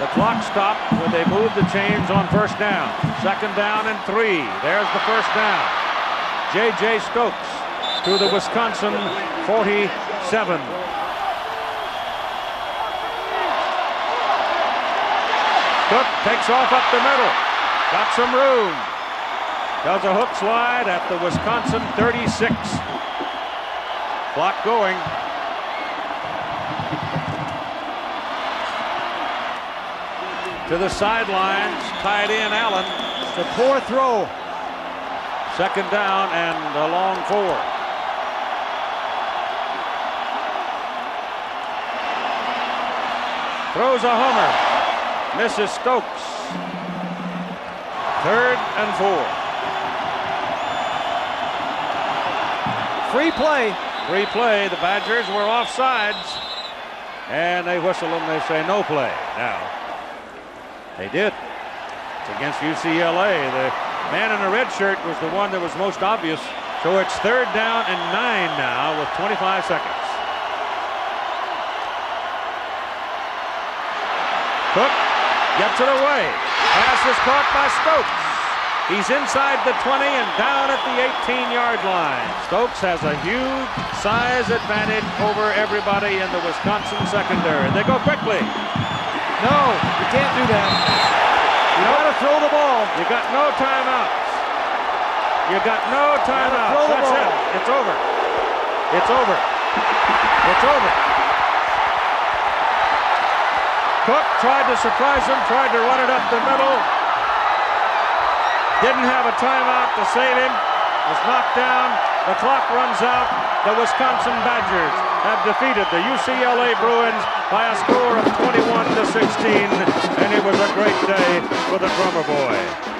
The clock stopped when they moved the chains on first down. Second down and three. There's the first down. J.J. Stokes to the Wisconsin 47. Cook takes off up the middle. Got some room. Does a hook slide at the Wisconsin 36. Clock going. To the sidelines, tied in Allen. The poor throw. Second down and a long four. Throws a homer. Misses Stokes. Third and four. Free play. Free play. The Badgers were offsides. And they whistle and they say no play. Now, they did. It's against UCLA. The man in the red shirt was the one that was most obvious. So it's third down and nine now with 25 seconds. Cook gets it away. Pass is caught by Stokes. He's inside the 20 and down at the 18-yard line. Stokes has a huge size advantage over everybody in the Wisconsin secondary. They go quickly. No, you can't do that. You got to throw the ball. You got no timeouts. You got no timeouts. That's ball. it. It's over. It's over. It's over. Cook tried to surprise him, tried to run it up the middle. Didn't have a timeout to save him. Was knocked down. The clock runs out. The Wisconsin Badgers have defeated the UCLA Bruins by a score of 21 to 16, and it was a great day for the drummer boy.